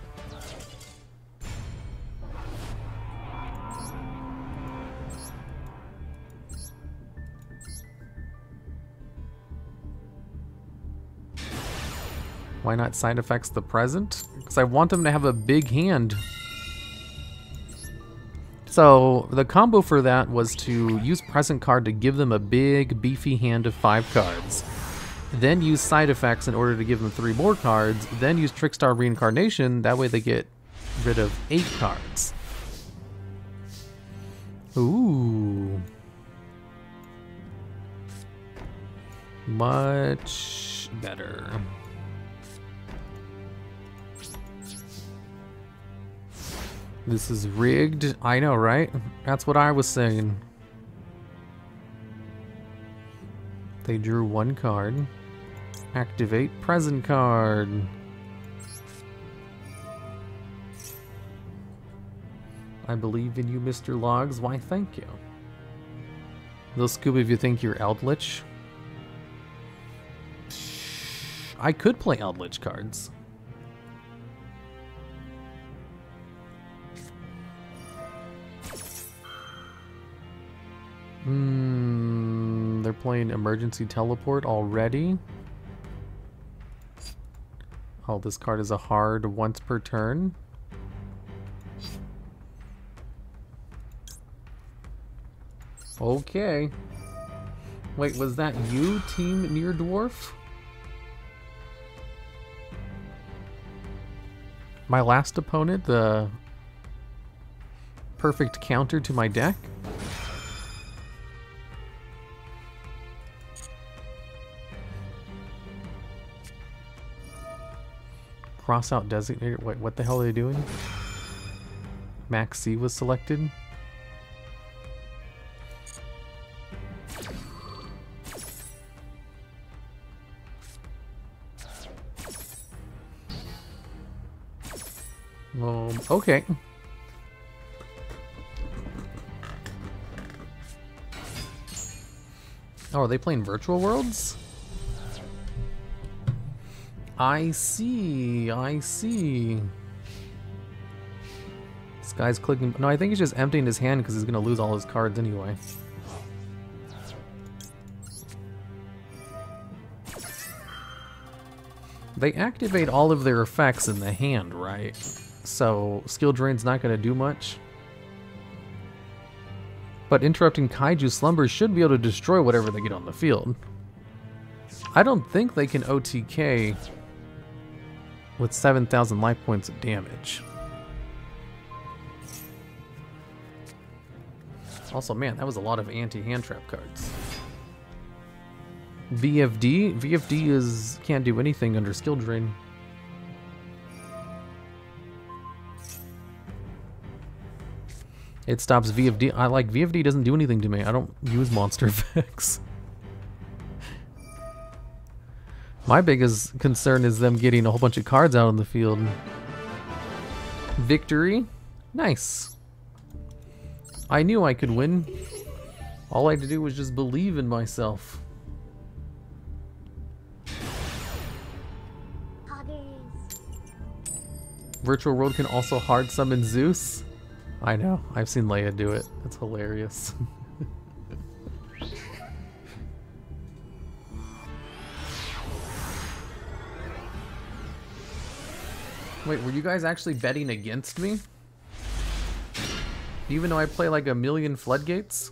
Why not side effects the present? Because I want them to have a big hand. So the combo for that was to use present card to give them a big beefy hand of five cards. Then use side effects in order to give them three more cards. Then use Trickstar Reincarnation, that way they get rid of eight cards. Ooh. Much better. This is rigged. I know, right? That's what I was saying. They drew one card. Activate present card. I believe in you, Mr. Logs. Why, thank you. Little Scooby, if you think you're Eldlich. I could play Eldlich cards. Hmm, they're playing emergency teleport already. Oh, this card is a hard once per turn. Okay. Wait, was that you, Team Near Dwarf? My last opponent, the perfect counter to my deck? Cross out designated. Wait, what the hell are they doing? Max C was selected. Um, okay. Oh, are they playing Virtual Worlds? I see, I see. This guy's clicking. No, I think he's just emptying his hand because he's going to lose all his cards anyway. They activate all of their effects in the hand, right? So, Skill Drain's not going to do much. But interrupting Kaiju slumber should be able to destroy whatever they get on the field. I don't think they can OTK with 7,000 life points of damage. Also, man, that was a lot of anti-hand trap cards. VFD? VFD is can't do anything under skill drain. It stops VFD. I like VFD doesn't do anything to me. I don't use monster *laughs* effects. My biggest concern is them getting a whole bunch of cards out on the field. Victory. Nice. I knew I could win. All I had to do was just believe in myself. Virtual World can also hard summon Zeus. I know. I've seen Leia do it. That's hilarious. *laughs* Wait, were you guys actually betting against me? Even though I play like a million floodgates?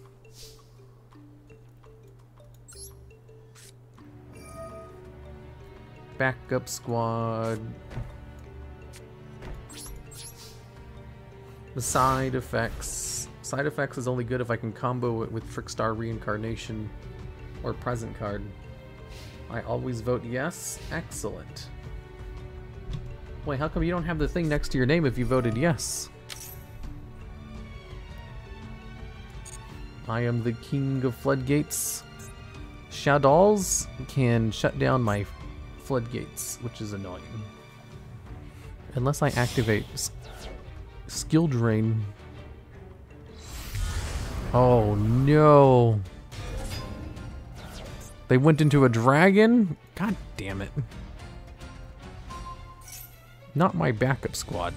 Backup squad. The side effects. Side effects is only good if I can combo it with Trickstar Reincarnation or Present card. I always vote yes. Excellent. Wait, how come you don't have the thing next to your name if you voted yes? I am the king of floodgates. Shaddolls can shut down my floodgates, which is annoying. Unless I activate skill drain. Oh no. They went into a dragon? God damn it. Not my backup squad.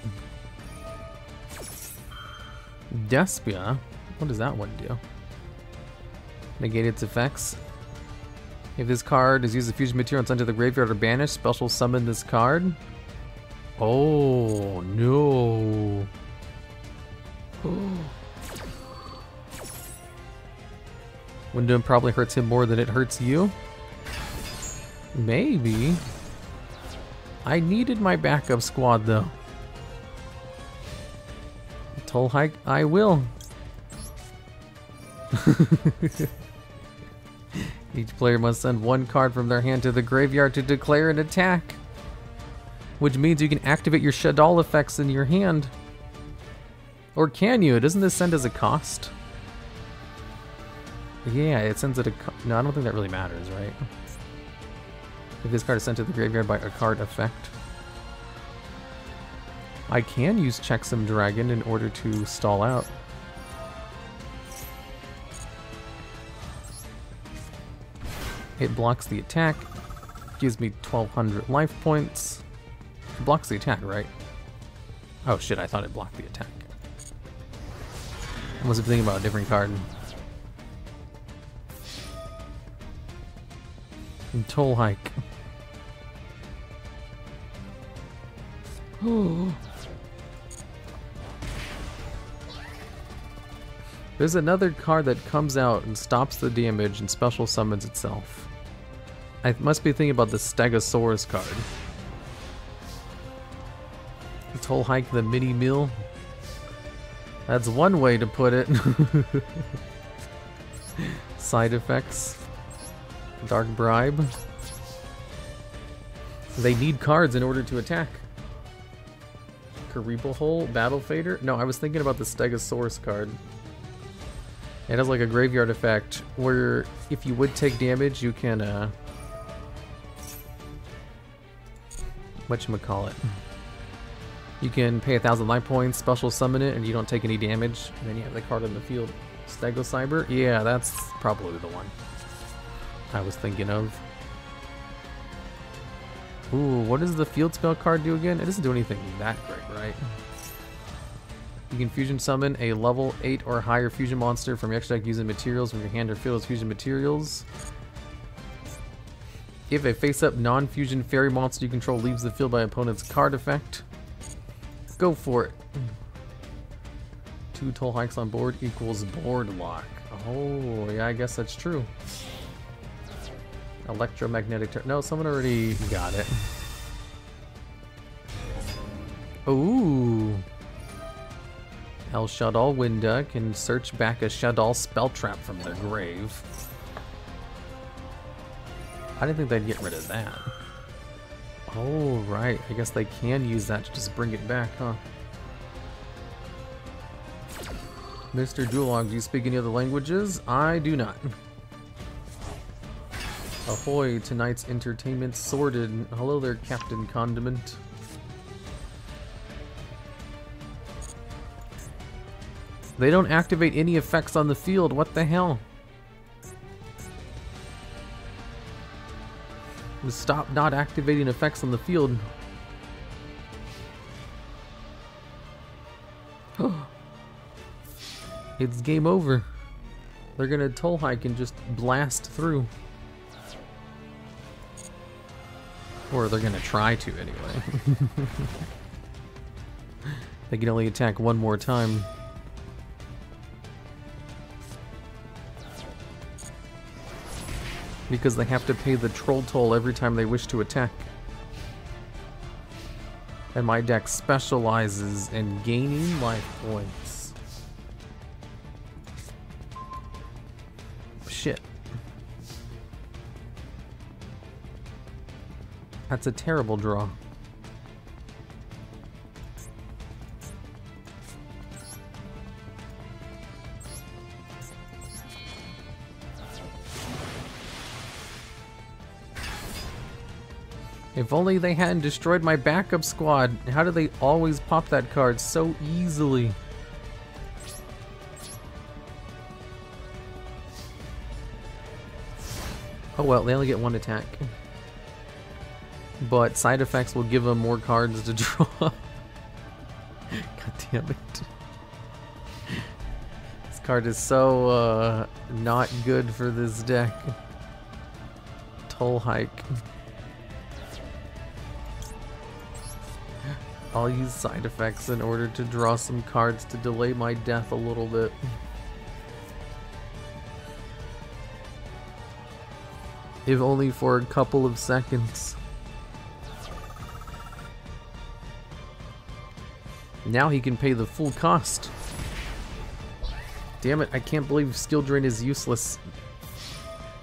Despia? What does that one do? Negate its effects. If this card is used as fusion material and sent to the graveyard or banished, special summon this card. Oh, no. *gasps* Wyndham probably hurts him more than it hurts you. Maybe. I needed my backup squad though. Toll hike, I will. *laughs* Each player must send one card from their hand to the graveyard to declare an attack. Which means you can activate your Shaddoll effects in your hand. Or can you? Doesn't this send as a cost? Yeah, it sends it a... No, I don't think that really matters, right? If this card is sent to the graveyard by a card effect. I can use Checksum Dragon in order to stall out. It blocks the attack, gives me 1200 life points. It blocks the attack, right? Oh shit, I thought it blocked the attack. I must have thinking about a different card. And toll hike. *gasps* There's another card that comes out and stops the damage and special summons itself. I must be thinking about the Stegosaurus card. Toll hike the mini mill. That's one way to put it. *laughs* Side effects. Dark Bribe. They need cards in order to attack. Cerebral Hole, Battle Fader? No, I was thinking about the Stegosaurus card. It has like a graveyard effect where if you would take damage, you can, uh... Whatchamacallit. You can pay a thousand life points, special summon it, and you don't take any damage, and then you have the card in the field. Stegocyber? Yeah, that's probably the one. I was thinking of. Ooh, what does the field spell card do again? It doesn't do anything that great, right? You can fusion summon a level 8 or higher fusion monster from your extra deck using materials from your hand or field as fusion materials. If a face-up non-fusion fairy monster you control leaves the field by opponent's card effect, go for it. Two toll hikes on board equals board lock. Oh, yeah, I guess that's true. Electromagnetic No, someone already got it. Ooh. El Shaddoll Winda can search back a Shaddoll spell trap from their grave. I didn't think they'd get rid of that. Oh, right. I guess they can use that to just bring it back, huh? Mr. Duolog, do you speak any other languages? I do not. Ahoy, tonight's entertainment sorted. Hello there, Captain Condiment. They don't activate any effects on the field, what the hell? Stop not activating effects on the field. *gasps* it's game over. They're gonna toll hike and just blast through. Or they're gonna try to anyway. *laughs* They can only attack one more time. Because they have to pay the troll toll every time they wish to attack. And my deck specializes in gaining life points. Shit. That's a terrible draw. If only they hadn't destroyed my backup squad. How do they always pop that card so easily? Oh well, they only get one attack. But side effects will give them more cards to *laughs* draw. God damn it. This card is so uh, not good for this deck. Toll hike. I'll use side effects in order to draw some cards to delay my death a little bit. If only for a couple of seconds. Now he can pay the full cost. Damn it, I can't believe Skill Drain is useless.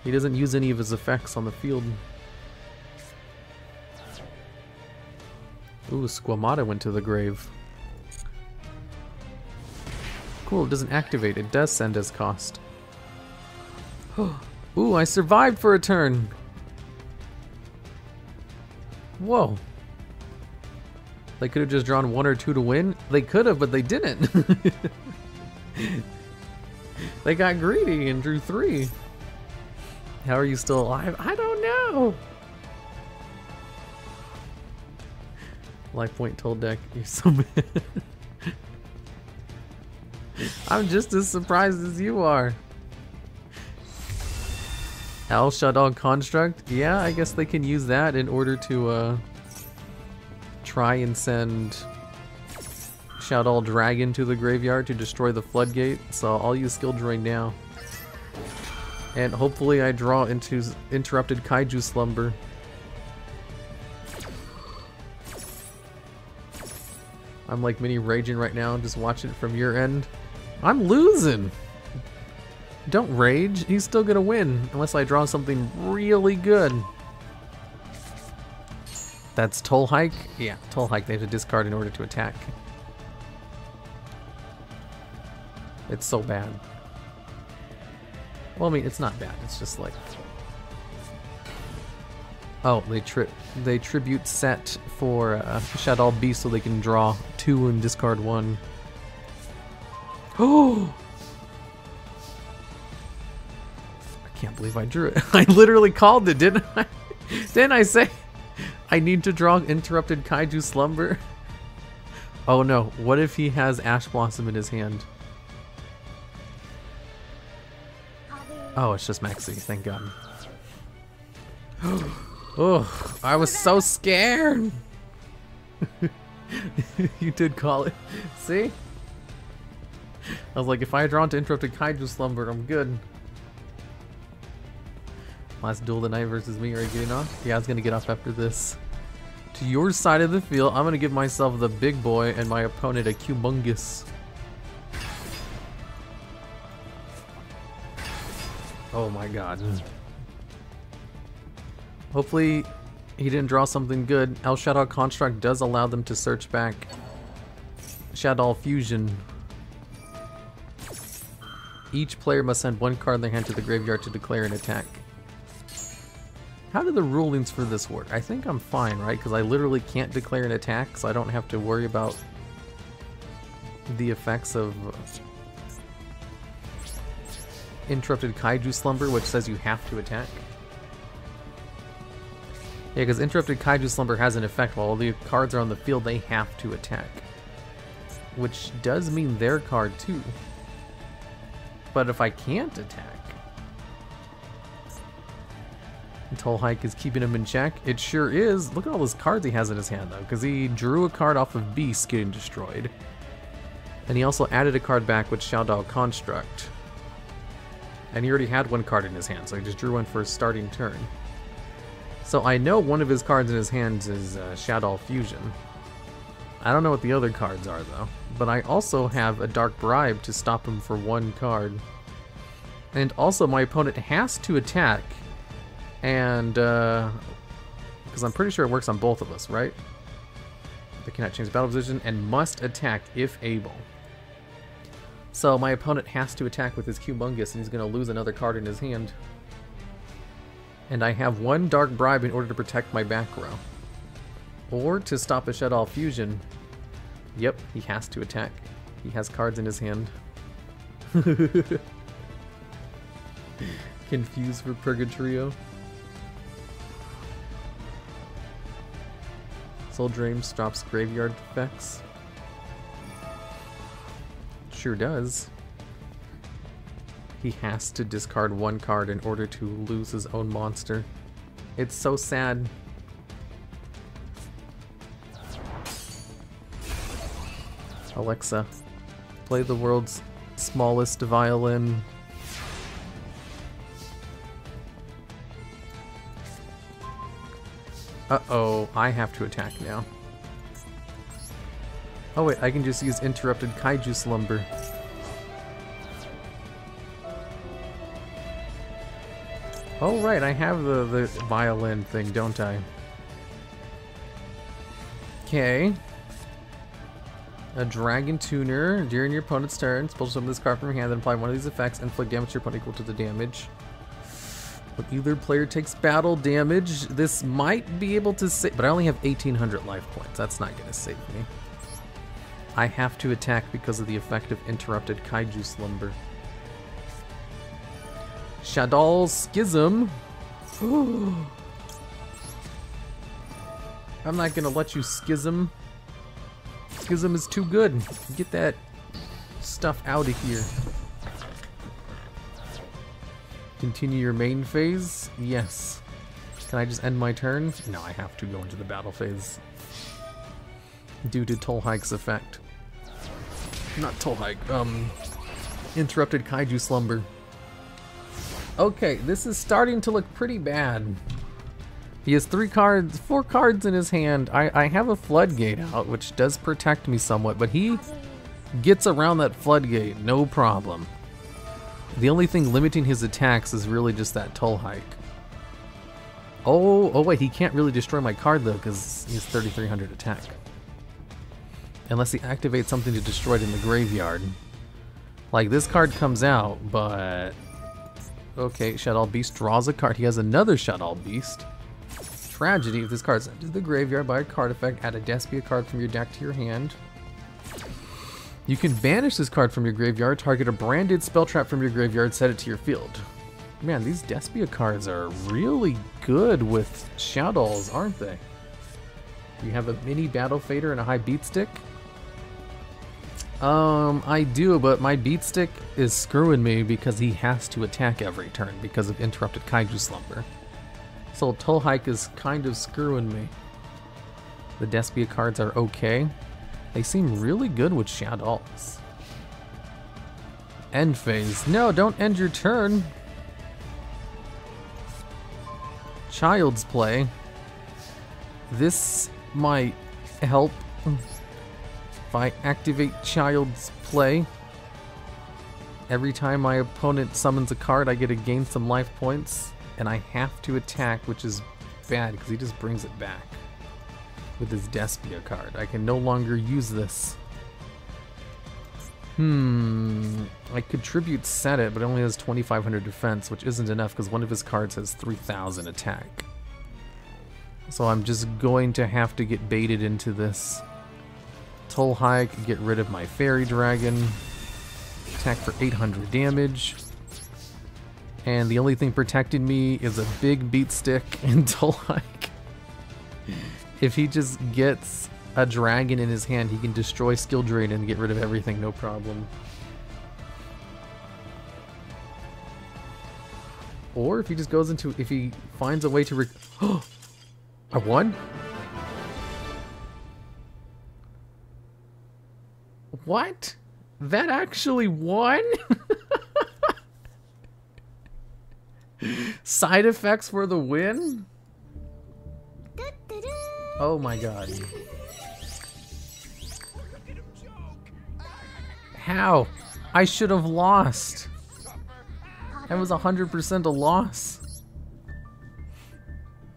He doesn't use any of his effects on the field. Ooh, Squamata went to the grave. Cool, it doesn't activate. It does send as cost. *gasps* Ooh, I survived for a turn. Whoa. They could have just drawn one or two to win. They could have, but they didn't. *laughs* they got greedy and drew three. How are you still alive? I don't know. Life point told deck, you're so *laughs* mad. I'm just as surprised as you are. El Shaddoll Construct? Yeah, I guess they can use that in order to uh, try and send Shaddoll Dragon to the graveyard to destroy the floodgate. So I'll use Skill Drain now. And hopefully I draw into Interrupted Kaiju Slumber. I'm like mini raging right now, just watching it from your end. I'm losing! Don't rage, he's still gonna win, unless I draw something really good. That's Toll Hike? Yeah, Toll Hike, they have to discard in order to attack. It's so bad. Well, I mean, it's not bad, it's just like... Oh, they tri they tribute set for uh, Shaddoll Beast so they can draw two and discard one. Oh! *gasps* I can't believe I drew it. *laughs* I literally called it, didn't I? *laughs* didn't I say I need to draw Interrupted Kaiju Slumber? *laughs* Oh no, what if he has Ash Blossom in his hand? Oh, it's just Maxi, thank god. *gasps* Oh, I was so scared. *laughs* you did call it. See? I was like, if I draw into Interrupted Kaiju Slumber, I'm good. Last duel of the night versus me. Are you getting off? Yeah, I was gonna get off after this. To your side of the field, I'm gonna give myself the big boy and my opponent a Cumulus. Oh my god. Hopefully he didn't draw something good. El Shaddoll Construct does allow them to search back Shaddoll Fusion. Each player must send one card in their hand to the graveyard to declare an attack. How do the rulings for this work? I think I'm fine, right? Because I literally can't declare an attack, so I don't have to worry about the effects of Interrupted Kaiju Slumber, which says you have to attack. Yeah, because Interrupted Kaiju Slumber has an effect while the cards are on the field, they have to attack. Which does mean their card too. But if I can't attack, Toll Hike is keeping him in check. It sure is. Look at all those cards he has in his hand, though, because he drew a card off of Beast getting destroyed. And he also added a card back with Shaddoll Construct. And he already had one card in his hand, so he just drew one for his starting turn. So I know one of his cards in his hands is uh, Shaddoll Fusion. I don't know what the other cards are, though. But I also have a Dark Bribe to stop him for one card. And also, my opponent has to attack. And, uh... Because I'm pretty sure it works on both of us, right? They cannot change battle position and must attack if able. So my opponent has to attack with his Cumulus and he's going to lose another card in his hand. And I have one Dark Bribe in order to protect my back row. Or to stop a Shaddoll Fusion. Yep, he has to attack. He has cards in his hand. *laughs* Confused for Purgatrio. Soul Drain stops graveyard effects. Sure does. He has to discard one card in order to lose his own monster. It's so sad. Alexa, play the world's smallest violin. Uh-oh, I have to attack now. Oh wait, I can just use Interrupted Kaiju Slumber. Oh right, I have the, the violin thing, don't I? Okay. A Dragon Tuner. During your opponent's turn, special summon this card from your hand, then apply one of these effects, and inflict damage to your opponent equal to the damage. When either player takes battle damage, this might be able to save, but I only have 1800 life points. That's not going to save me. I have to attack because of the effect of Interrupted Kaiju Slumber. Shaddoll Schism. I'm not gonna let you schism. Schism is too good. Get that stuff out of here. Continue your main phase? Yes. Can I just end my turn? No, I have to go into the battle phase. Due to Toll Hike's effect. Not Toll Hike, um... Interrupted Kaiju Slumber. Okay, this is starting to look pretty bad. He has three cards, four cards in his hand. I, I have a Floodgate out, which does protect me somewhat, but he gets around that Floodgate, no problem. The only thing limiting his attacks is really just that Toll Hike. Oh, oh wait, he can't really destroy my card though, because he's 3300 attack. Unless he activates something to destroy it in the graveyard. Like, this card comes out, but Okay, Shaddoll Beast draws a card. He has another Shaddoll Beast. Tragedy, if this card is sent to the graveyard by a card effect, add a Despia card from your deck to your hand. You can banish this card from your graveyard, target a branded spell trap from your graveyard, set it to your field. Man, these Despia cards are really good with Shaddolls, aren't they? You have a mini Battle Fader and a high beat stick. Um, I do, but my beat stick is screwing me because he has to attack every turn because of interrupted Kaiju Slumber. So Toll is kind of screwing me. The Despia cards are okay. They seem really good with Shaddolls. End phase. No, don't end your turn. Child's play. This might help I activate Child's Play, every time my opponent summons a card, I get to gain some life points, and I have to attack, which is bad because he just brings it back with his Despia card. I can no longer use this. Hmm, I could tribute set it, but it only has 2500 defense, which isn't enough because one of his cards has 3000 attack. So I'm just going to have to get baited into this. Toll Hike, get rid of my Fairy Dragon. Attack for 800 damage. And the only thing protecting me is a big beat stick *laughs* and Toll Hike. If he just gets a dragon in his hand, he can destroy Skill Drain and get rid of everything, no problem. Or if he just goes into, if he finds a way to, oh, *gasps* I won? What? That actually won? *laughs* Side effects for the win? Oh my god. How? I should have lost. That was 100% a loss.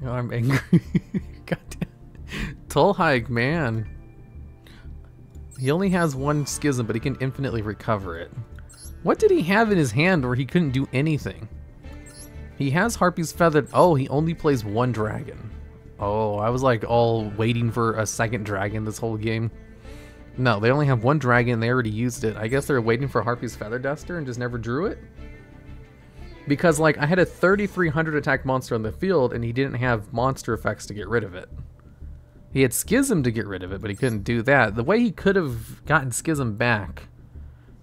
I'm angry. *laughs* Goddamn. Hike, man. He only has one schism, but he can infinitely recover it. What did he have in his hand where he couldn't do anything? He has Harpy's Feathered. Oh, he only plays one dragon. Oh, I was like all waiting for a second dragon this whole game. No, they only have one dragon. They already used it. I guess they're waiting for Harpy's Feather Duster and just never drew it. Because, like, I had a 3300 attack monster on the field and he didn't have monster effects to get rid of it. He had Schism to get rid of it, but he couldn't do that. The way he could have gotten Schism back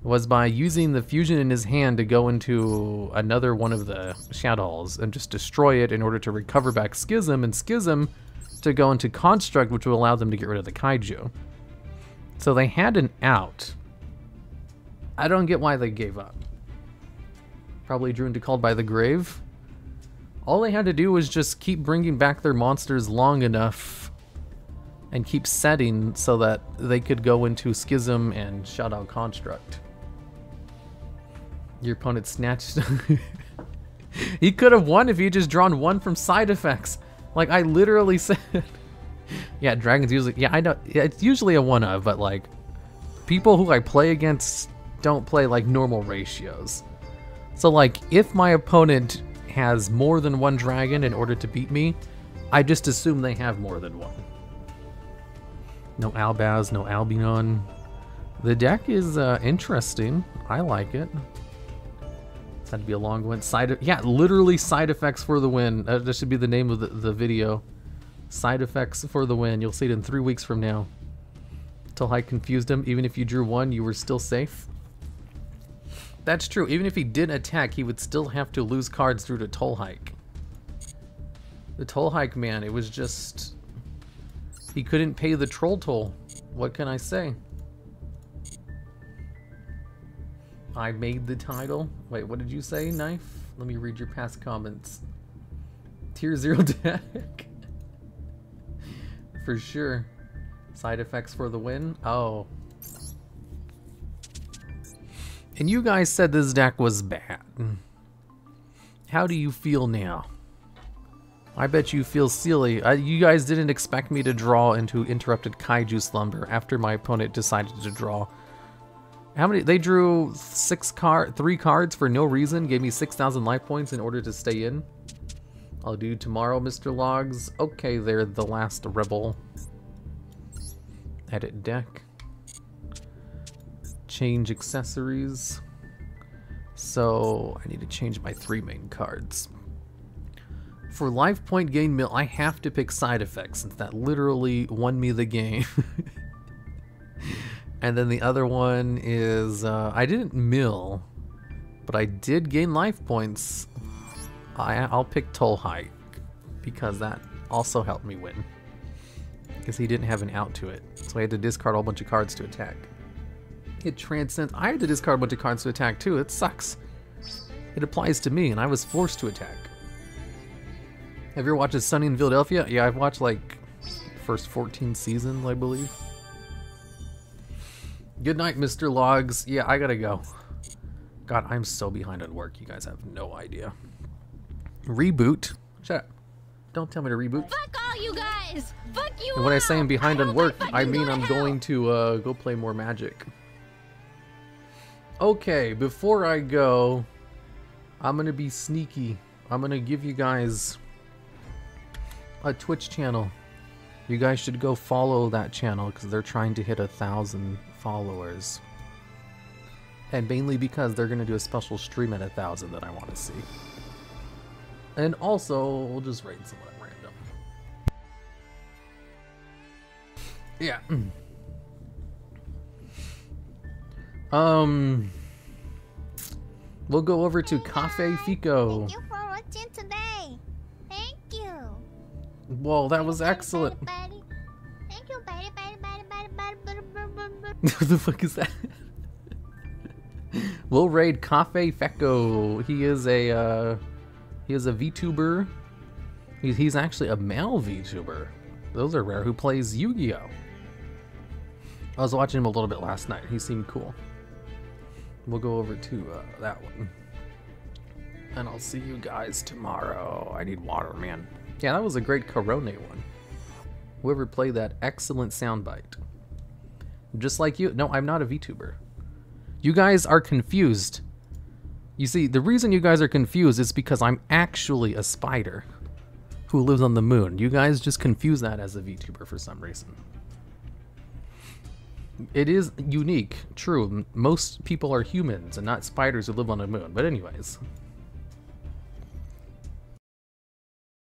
was by using the fusion in his hand to go into another one of the Shaddolls and just destroy it in order to recover back Schism, and Schism to go into Construct, which would allow them to get rid of the Kaiju. So they had an out. I don't get why they gave up. Probably drew into Called by the Grave. All they had to do was just keep bringing back their monsters long enough and keep setting so that they could go into Schism and shut out Construct. Your opponent snatched. *laughs* he could have won if he just drawn one from side effects. Like I literally *laughs* said. yeah, dragons usually. Yeah, I know. It's usually a one of, but like people who I play against don't play like normal ratios. So like if my opponent has more than one dragon in order to beat me, I just assume they have more than one. No Albaz, no Albion. The deck is uh, interesting. I like it. It's had to be a long one. Side, yeah, literally side effects for the win. Uh, that should be the name of the, the video. Side effects for the win. You'll see it in three weeks from now. Till I confused him. Even if you drew one, you were still safe. That's true. Even if he did attack, he would still have to lose cards through the Toll Hike. The Toll Hike, man, it was just he couldn't pay the troll toll. What can I say? I made the title. Wait, what did you say, Knife? Let me read your past comments. Tier 0 *laughs* deck. for sure. Side effects for the win? Oh. And you guys said this deck was bad. How do you feel now? I bet you feel silly. Uh, you guys didn't expect me to draw into Interrupted Kaiju Slumber after my opponent decided to draw. How many? They drew six card, three cards for no reason. Gave me 6,000 life points in order to stay in. I'll do tomorrow, Mr. Logs. Okay, they're the last rebel. Edit deck. Change accessories. So I need to change my three main cards. For life point gain mill, I have to pick side effects since that literally won me the game. *laughs* and then the other one is, uh, I didn't mill, but I did gain life points. I, I'll pick Toll Hike because that also helped me win. Because he didn't have an out to it. So I had to discard a whole bunch of cards to attack. It transcends. I had to discard a bunch of cards to attack too. It sucks. It applies to me and I was forced to attack. Have you ever watched Sunny in Philadelphia? Yeah, I've watched like first 14 seasons, I believe. Good night, Mr. Logs. Yeah, I gotta go. God, I'm so behind on work. You guys have no idea. Reboot? Shut up. Don't tell me to reboot. Fuck all you guys! Fuck you And when I say I'm behind I on work, I, mean I'm going to uh, go play more Magic. Okay, before I go, I'm gonna be sneaky. I'm gonna give you guys a Twitch channel. You guys should go follow that channel because they're trying to hit a thousand followers. And mainly because they're gonna do a special stream at a thousand that I want to see. And also, we'll just raid someone at random. Yeah. *clears throat* Um, we'll go over to Cafe Fico. Thank you for watching today. Whoa, that was excellent. the fuck is that? *laughs* we'll raid Cafe Fecko. He is a uh, he is a VTuber. He's, he's actually a male VTuber. Those are rare. Who plays Yu-Gi-Oh? I was watching him a little bit last night. He seemed cool. We'll go over to uh, that one. And I'll see you guys tomorrow. I need water, man. Yeah, that was a great Corona one. Whoever played that excellent soundbite. Just like you. No, I'm not a VTuber. You guys are confused. You see, the reason you guys are confused is because I'm actually a spider who lives on the moon. You guys just confuse that as a VTuber for some reason. It is unique, true. Most people are humans and not spiders who live on the moon. But anyways,